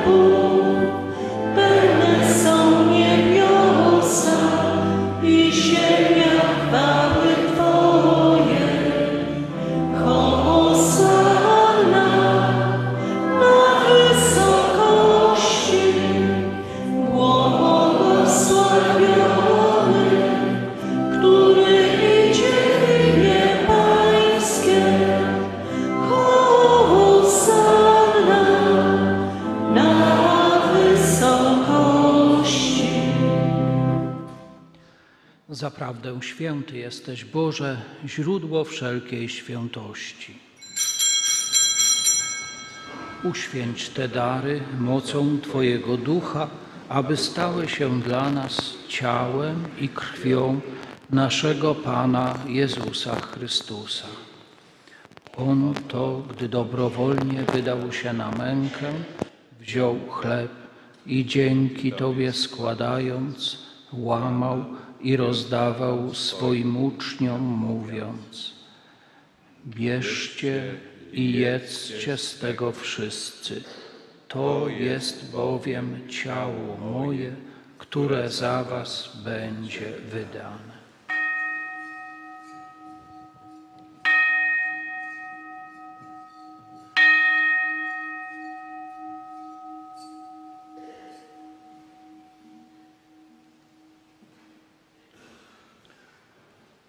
Speaker 3: Zaprawdę święty jesteś Boże, źródło wszelkiej świętości. Uświęć te dary mocą Twojego Ducha, aby stały się dla nas ciałem i krwią naszego Pana Jezusa Chrystusa. On to, gdy dobrowolnie wydał się na mękę, wziął chleb i dzięki Tobie składając, łamał i rozdawał swoim uczniom, mówiąc: Bierzcie i jedzcie z tego wszyscy. To jest bowiem ciało moje, które za Was będzie wydane.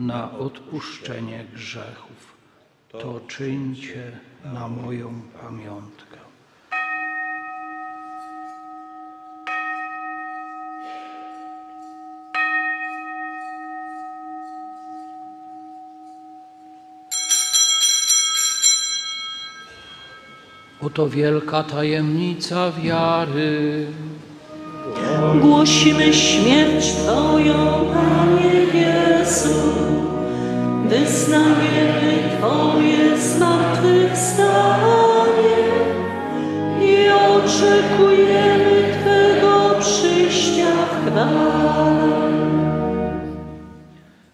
Speaker 3: na odpuszczenie grzechów. To czyńcie na moją pamiątkę. Oto wielka tajemnica wiary.
Speaker 2: Głosimy śmierć Twoją, Panie Jezu. Wyznajemy Twoje zmartwychwstanie i oczekujemy Twego przyjścia w chwale.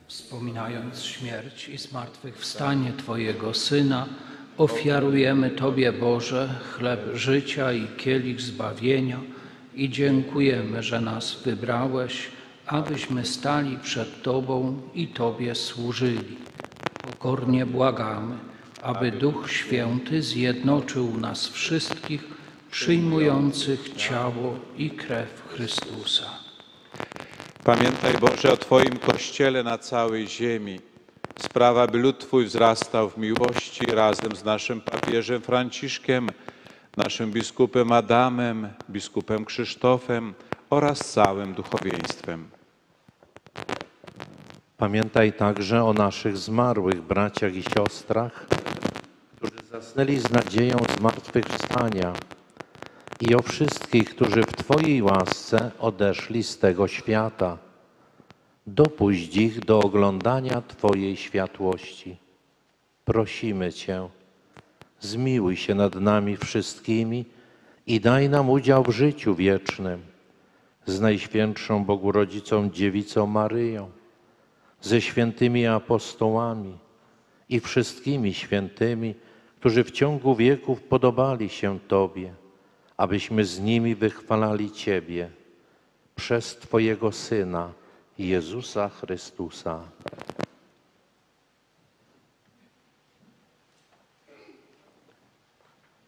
Speaker 3: Wspominając śmierć i zmartwychwstanie Twojego Syna, ofiarujemy Tobie, Boże, chleb życia i kielich zbawienia i dziękujemy, że nas wybrałeś, abyśmy stali przed Tobą i Tobie służyli. Pokornie błagamy, aby Duch Święty zjednoczył nas wszystkich przyjmujących ciało i krew Chrystusa.
Speaker 16: Pamiętaj Boże o Twoim Kościele na całej ziemi. Sprawa, by lud Twój wzrastał w miłości razem z naszym papieżem Franciszkiem, naszym biskupem Adamem, biskupem Krzysztofem oraz całym duchowieństwem.
Speaker 12: Pamiętaj także o naszych zmarłych braciach i siostrach, którzy zasnęli z nadzieją zmartwychwstania i o wszystkich, którzy w Twojej łasce odeszli z tego świata. Dopuść ich do oglądania Twojej światłości. Prosimy Cię, zmiłuj się nad nami wszystkimi i daj nam udział w życiu wiecznym z Najświętszą Bogu Rodzicą Dziewicą Maryją, ze świętymi apostołami i wszystkimi świętymi, którzy w ciągu wieków podobali się Tobie, abyśmy z nimi wychwalali Ciebie przez Twojego Syna, Jezusa Chrystusa.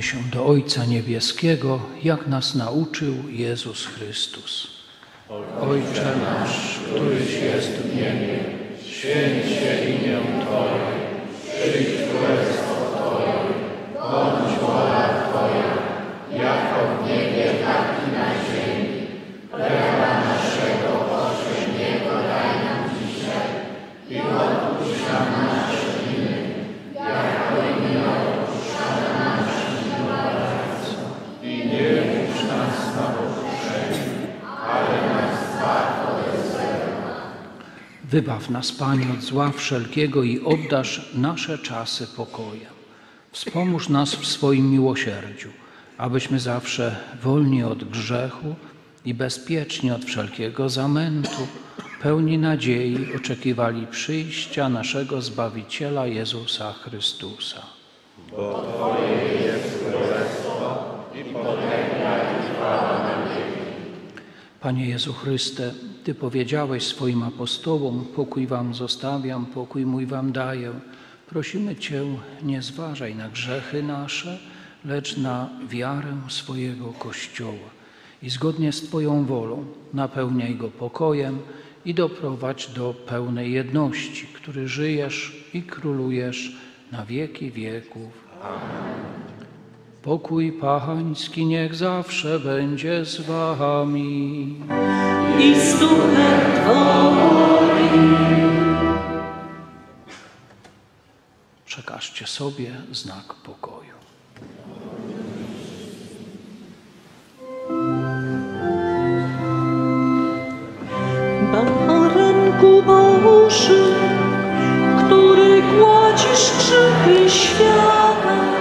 Speaker 3: Się do Ojca Niebieskiego, jak nas nauczył Jezus Chrystus. Ojcze nasz, któryś jest w niebie, święć się imię Twoje, przyjdź królestwo Twoje, bądź wola Twoja, jako w niebie, tak i na ziemi. Chleba naszego powszedniego daj nam dzisiaj i odpuść nam nasze winy, jako i my odpuszczamy naszym winowajcom. I nie wódź nas na pokuszenie, ale nas zbaw ode złego. Wybaw nas, Panie, od zła wszelkiego i oddasz nasze czasy pokojem. Wspomóż nas w swoim miłosierdziu, abyśmy zawsze wolni od grzechu i bezpieczni od wszelkiego zamętu, pełni nadziei oczekiwali przyjścia naszego Zbawiciela Jezusa Chrystusa.
Speaker 5: Bo Twoje jest królestwo i potęga i.
Speaker 3: Panie Jezu Chryste, Ty powiedziałeś swoim apostołom: Pokój Wam zostawiam, pokój mój Wam daję. Prosimy Cię, nie zważaj na grzechy nasze, lecz na wiarę swojego Kościoła. I zgodnie z Twoją wolą napełniaj go pokojem i doprowadź do pełnej jedności, który żyjesz i królujesz na wieki wieków. Pokój pachański niech zawsze będzie z Wami.
Speaker 2: i z duchem Twoim.
Speaker 3: Przekażcie sobie znak pokoju.
Speaker 2: Baranku Boży, który gładzisz grzechy świata,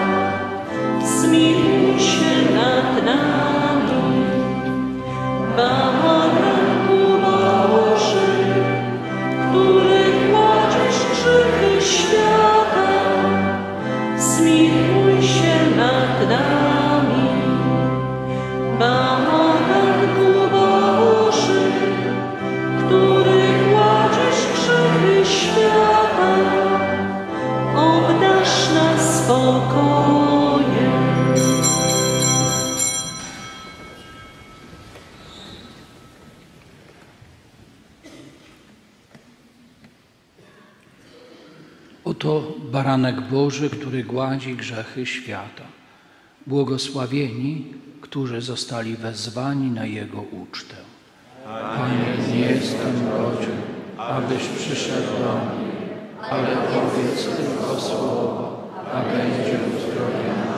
Speaker 2: Boży, który
Speaker 3: gładzi grzechy świata. Błogosławieni, którzy zostali wezwani na Jego ucztę. Panie, nie jestem godzien, abyś przyszedł do mnie,
Speaker 2: ale powiedz tylko słowo, a będzie uzdrowiona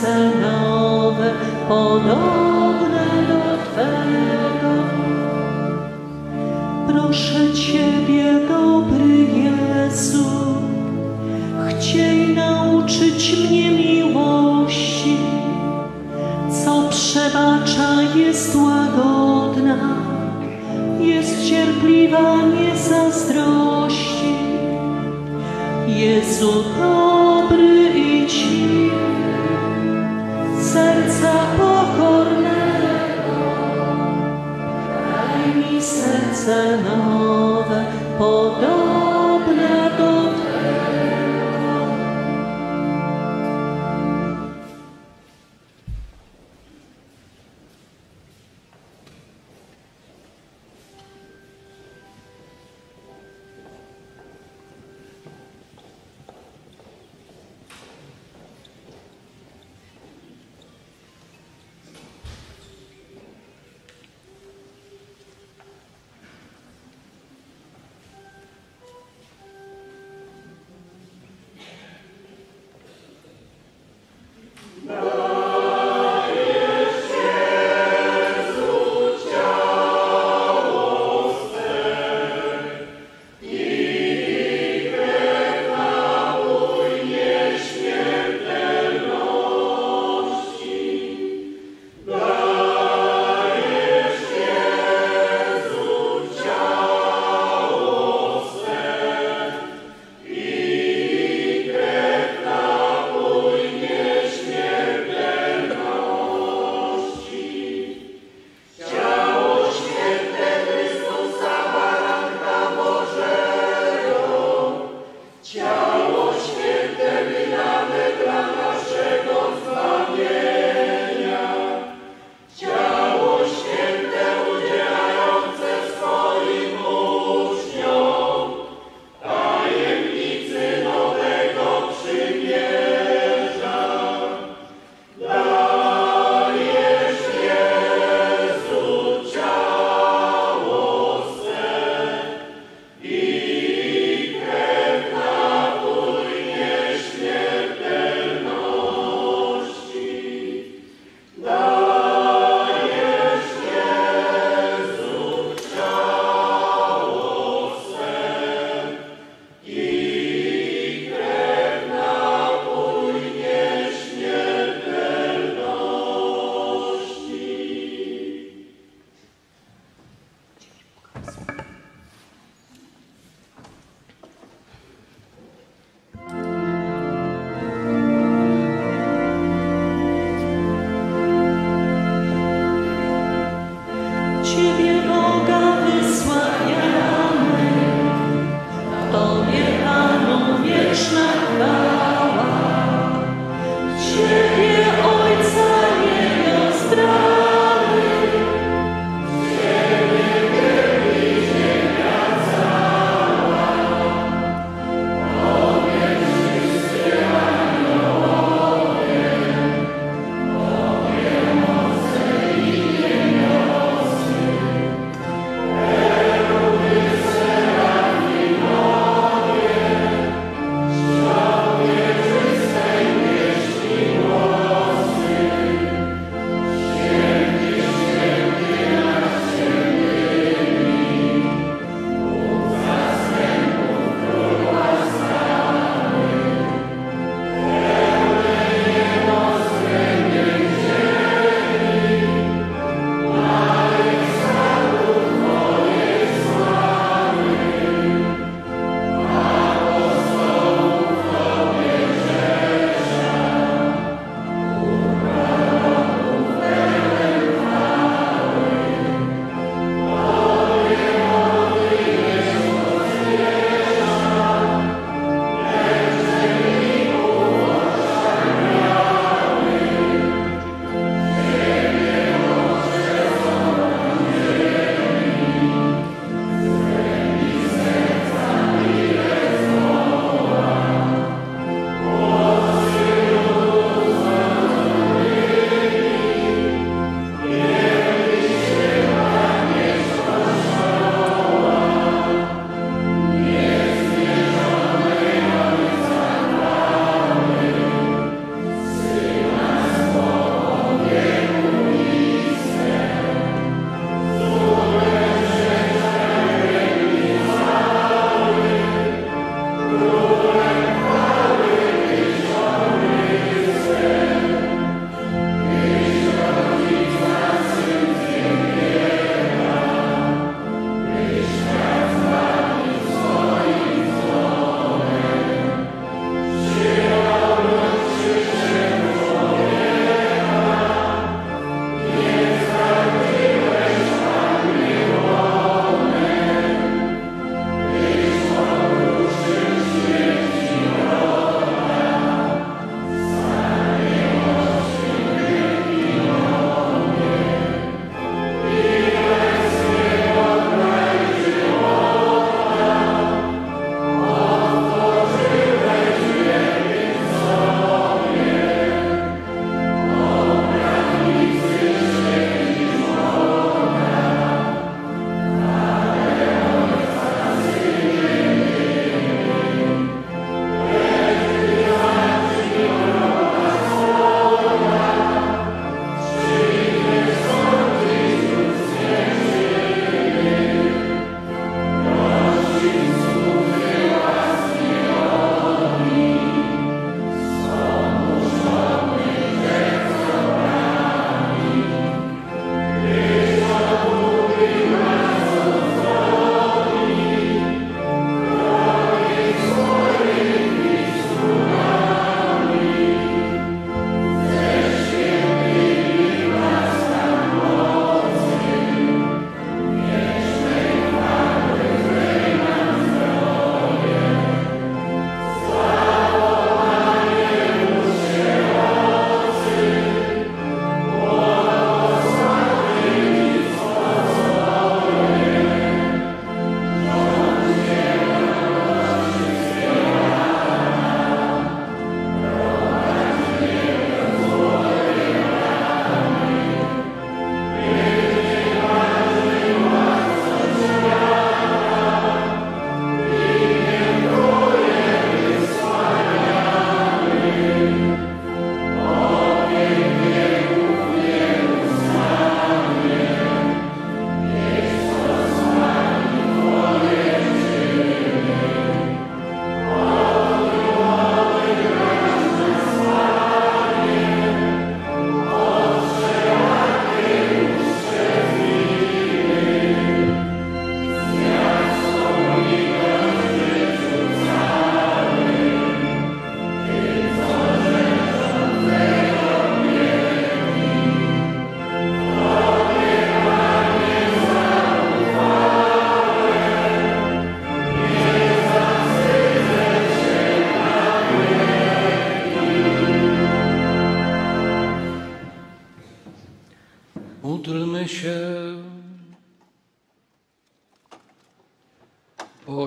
Speaker 17: serce nowe, podobne do Twego.
Speaker 2: Proszę Ciebie, dobry Jezu, chciej nauczyć mnie miłości, co przebacza, jest łagodna, jest cierpliwa, nie zazdrości. Jezu dobry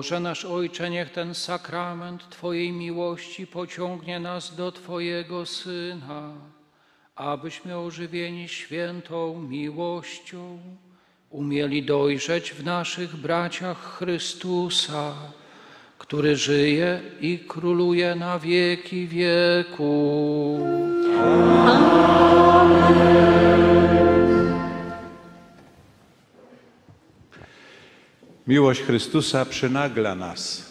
Speaker 3: Boże nasz Ojcze, niech ten sakrament Twojej miłości pociągnie nas do Twojego Syna, abyśmy ożywieni świętą miłością umieli dojrzeć w naszych braciach Chrystusa, który żyje i króluje na wieki wieków.
Speaker 5: Miłość Chrystusa przynagla nas.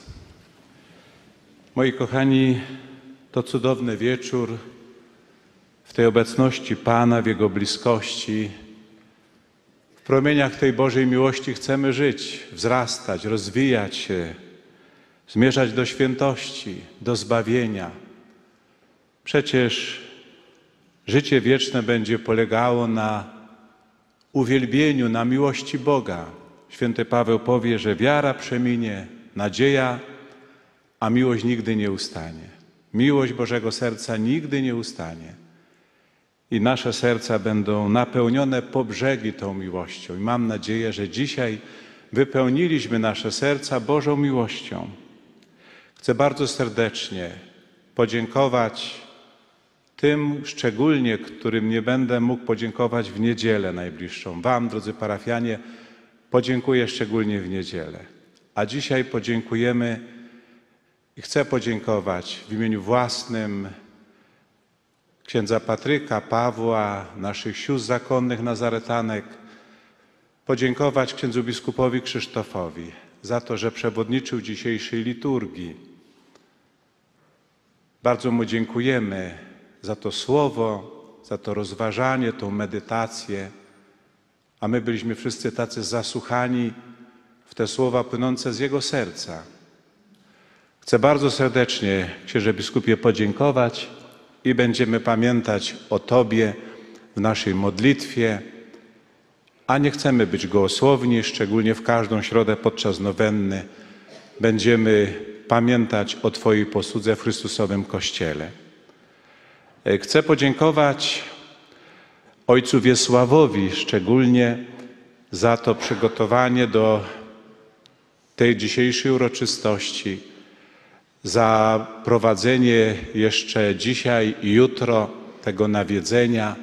Speaker 5: Moi kochani, to cudowny wieczór w tej obecności Pana, w Jego bliskości. W promieniach tej Bożej miłości chcemy żyć, wzrastać, rozwijać się, zmierzać do świętości, do zbawienia. Przecież życie wieczne będzie polegało na uwielbieniu, na miłości Boga. Święty Paweł powie, że wiara przeminie, nadzieja, a miłość nigdy nie ustanie. Miłość Bożego serca nigdy nie ustanie. I nasze serca będą napełnione po brzegi tą miłością. I mam nadzieję, że dzisiaj wypełniliśmy nasze serca Bożą miłością. Chcę bardzo serdecznie podziękować tym szczególnie, którym nie będę mógł podziękować w niedzielę najbliższą. Wam, drodzy parafianie, podziękuję szczególnie w niedzielę. A dzisiaj podziękujemy i chcę podziękować w imieniu własnym księdza Patryka, Pawła, naszych sióstr zakonnych Nazaretanek, podziękować księdzu biskupowi Krzysztofowi za to, że przewodniczył dzisiejszej liturgii. Bardzo mu dziękujemy za to słowo, za to rozważanie, tą medytację, a my byliśmy wszyscy tacy zasłuchani w te słowa płynące z jego serca. Chcę bardzo serdecznie, księże biskupie, podziękować i będziemy pamiętać o Tobie w naszej modlitwie, a nie chcemy być gołosłowni, szczególnie w każdą środę podczas nowenny będziemy pamiętać o Twojej posłudze w Chrystusowym Kościele. E, Chcę podziękować ojcu Wiesławowi szczególnie za to przygotowanie do tej dzisiejszej uroczystości, za prowadzenie jeszcze dzisiaj i jutro tego nawiedzenia,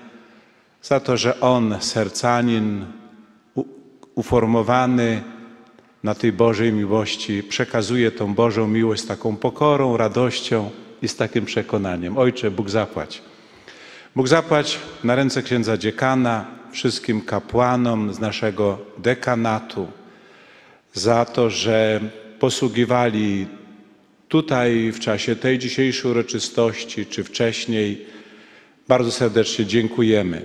Speaker 5: za to, że on, sercanin, uformowany na tej Bożej miłości, przekazuje tą Bożą miłość z taką pokorą, radością i z takim przekonaniem. Ojcze, Bóg zapłać. Bóg zapłać na ręce księdza dziekana, wszystkim kapłanom z naszego dekanatu za to, że posługiwali tutaj w czasie tej dzisiejszej uroczystości, czy wcześniej. Bardzo serdecznie dziękujemy.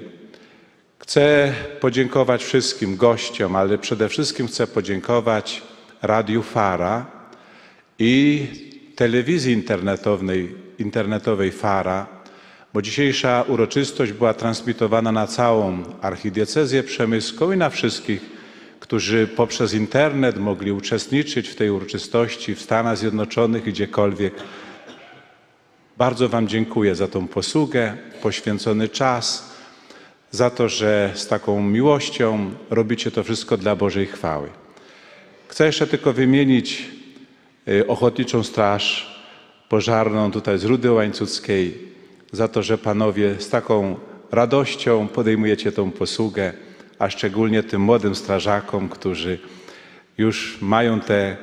Speaker 5: Chcę podziękować wszystkim gościom, ale przede wszystkim chcę podziękować Radiu Fara i telewizji internetowej, internetowej Fara, bo dzisiejsza uroczystość była transmitowana na całą archidiecezję przemyską i na wszystkich, którzy poprzez internet mogli uczestniczyć w tej uroczystości w Stanach Zjednoczonych i gdziekolwiek. Bardzo Wam dziękuję za tą posługę, poświęcony czas, za to, że z taką miłością robicie to wszystko dla Bożej chwały. Chcę jeszcze tylko wymienić y, Ochotniczą Straż Pożarną tutaj z Rudy Łańcuckiej za to, że panowie z taką radością podejmujecie tą posługę, a szczególnie tym młodym strażakom, którzy już mają te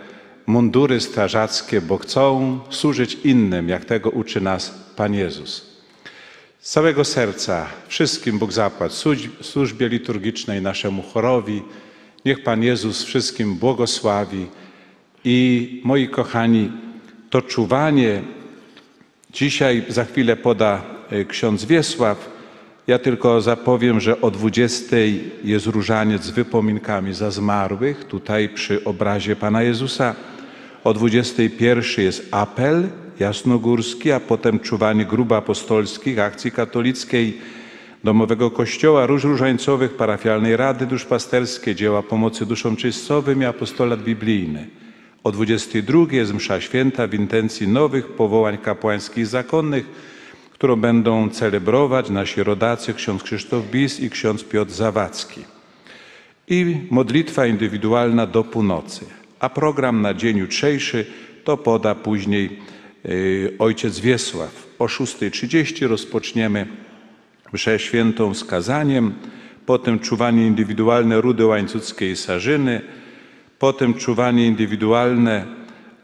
Speaker 5: mundury strażackie, bo chcą służyć innym, jak tego uczy nas Pan Jezus. Z całego serca wszystkim Bóg zapłać, służ- służbie liturgicznej, naszemu chorowi. Niech Pan Jezus wszystkim błogosławi. I moi kochani, to czuwanie dzisiaj za chwilę poda e, ksiądz Wiesław. Ja tylko zapowiem, że o 20 jest różaniec z wypominkami za zmarłych, tutaj przy obrazie Pana Jezusa. O 21 jest apel jasnogórski, a potem czuwanie grób apostolskich, akcji katolickiej, Domowego Kościoła, Róż Różańcowych, Parafialnej Rady Duszpasterskiej, dzieła pomocy duszom czyścowym i apostolat biblijny. O 22 jest msza święta w intencji nowych powołań kapłańskich zakonnych, którą będą celebrować nasi rodacy ksiądz Krzysztof Bis i ksiądz Piotr Zawadzki. I modlitwa indywidualna do północy. A program na dzień jutrzejszy to poda później y, ojciec Wiesław. O 6.30 rozpoczniemy mszę świętą z kazaniem, potem czuwanie indywidualne Rudy Łańcuckiej Sarzyny, potem czuwanie indywidualne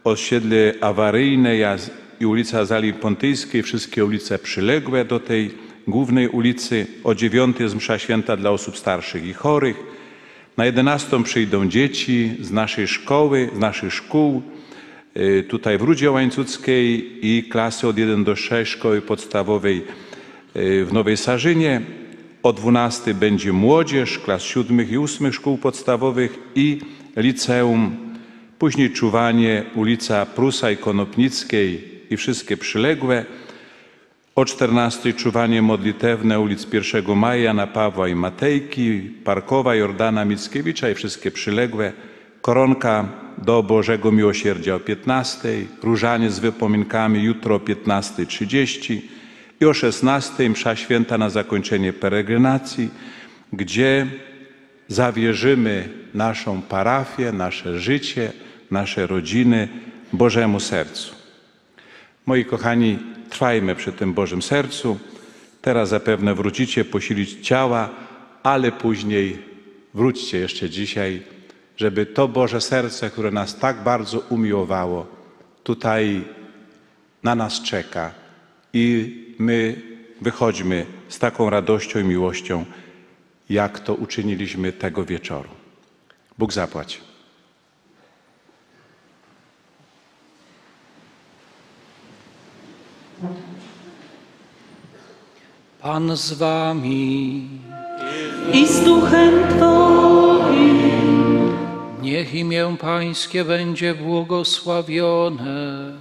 Speaker 5: osiedle awaryjne i ulica Zali Pontyjskiej, wszystkie ulice przyległe do tej głównej ulicy. O dziewiątej jest msza święta dla osób starszych i chorych. Na 11 przyjdą dzieci z naszej szkoły, z naszych szkół, y, tutaj w Rudzie Łańcuckiej i klasy od 1 do 6 szkoły podstawowej y, w Nowej Sarzynie. O 12 będzie młodzież klas 7 i 8 szkół podstawowych i liceum. Później czuwanie ulica Prusa i Konopnickiej i wszystkie przyległe. O 14 czuwanie modlitewne ulic 1 Maja, Jana Pawła i Matejki, Parkowa, Jordana Mickiewicza i wszystkie przyległe. Koronka do Bożego Miłosierdzia o 15, różanie z wypominkami jutro o 15.30 i o 16 msza święta na zakończenie peregrinacji, gdzie zawierzymy naszą parafię, nasze życie, nasze rodziny Bożemu Sercu. Moi kochani, trwajmy przy tym Bożym Sercu. Teraz zapewne wrócicie posilić ciała, ale później wróćcie jeszcze dzisiaj, żeby to Boże Serce, które nas tak bardzo umiłowało, tutaj na nas czeka i my wychodźmy z taką radością i miłością, jak to uczyniliśmy tego wieczoru. Bóg zapłać.
Speaker 3: Pan z wami.
Speaker 2: i z duchem Twoim,
Speaker 3: Niech imię Pańskie będzie błogosławione.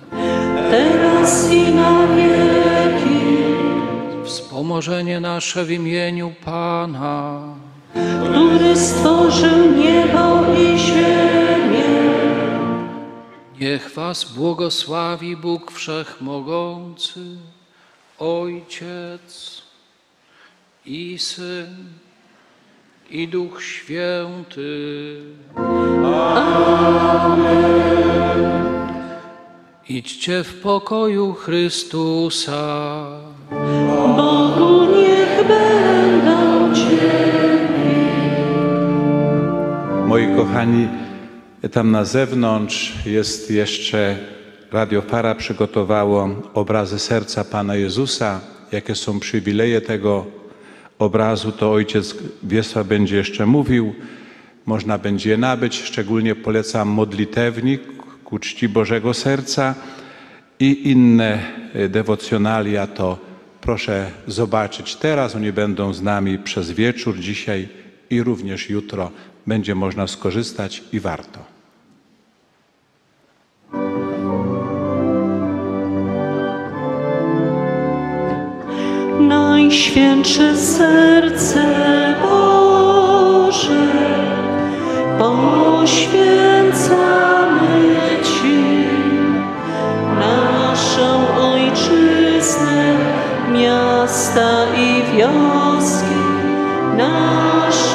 Speaker 2: teraz i na wieki.
Speaker 3: Wspomożenie nasze w imieniu Pana.
Speaker 2: Który stworzył niebo i ziemię.
Speaker 3: Niech was błogosławi Bóg Wszechmogący, Ojciec i Syn i Duch Święty. Idźcie w pokoju Chrystusa.
Speaker 5: Moi kochani, tam na zewnątrz jest jeszcze Radio Para przygotowało obrazy serca Pana Jezusa. Jakie są przywileje tego obrazu, to ojciec Wiesław będzie jeszcze mówił. Można będzie je nabyć. Szczególnie polecam modlitewnik ku czci Bożego Serca i inne e, dewocjonalia to proszę zobaczyć teraz. Oni będą z nami przez wieczór dzisiaj i również jutro będzie można skorzystać i warto.
Speaker 2: Najświętsze serce Boże, poświęcamy Ci naszą ojczyznę, miasta i wioski, nasze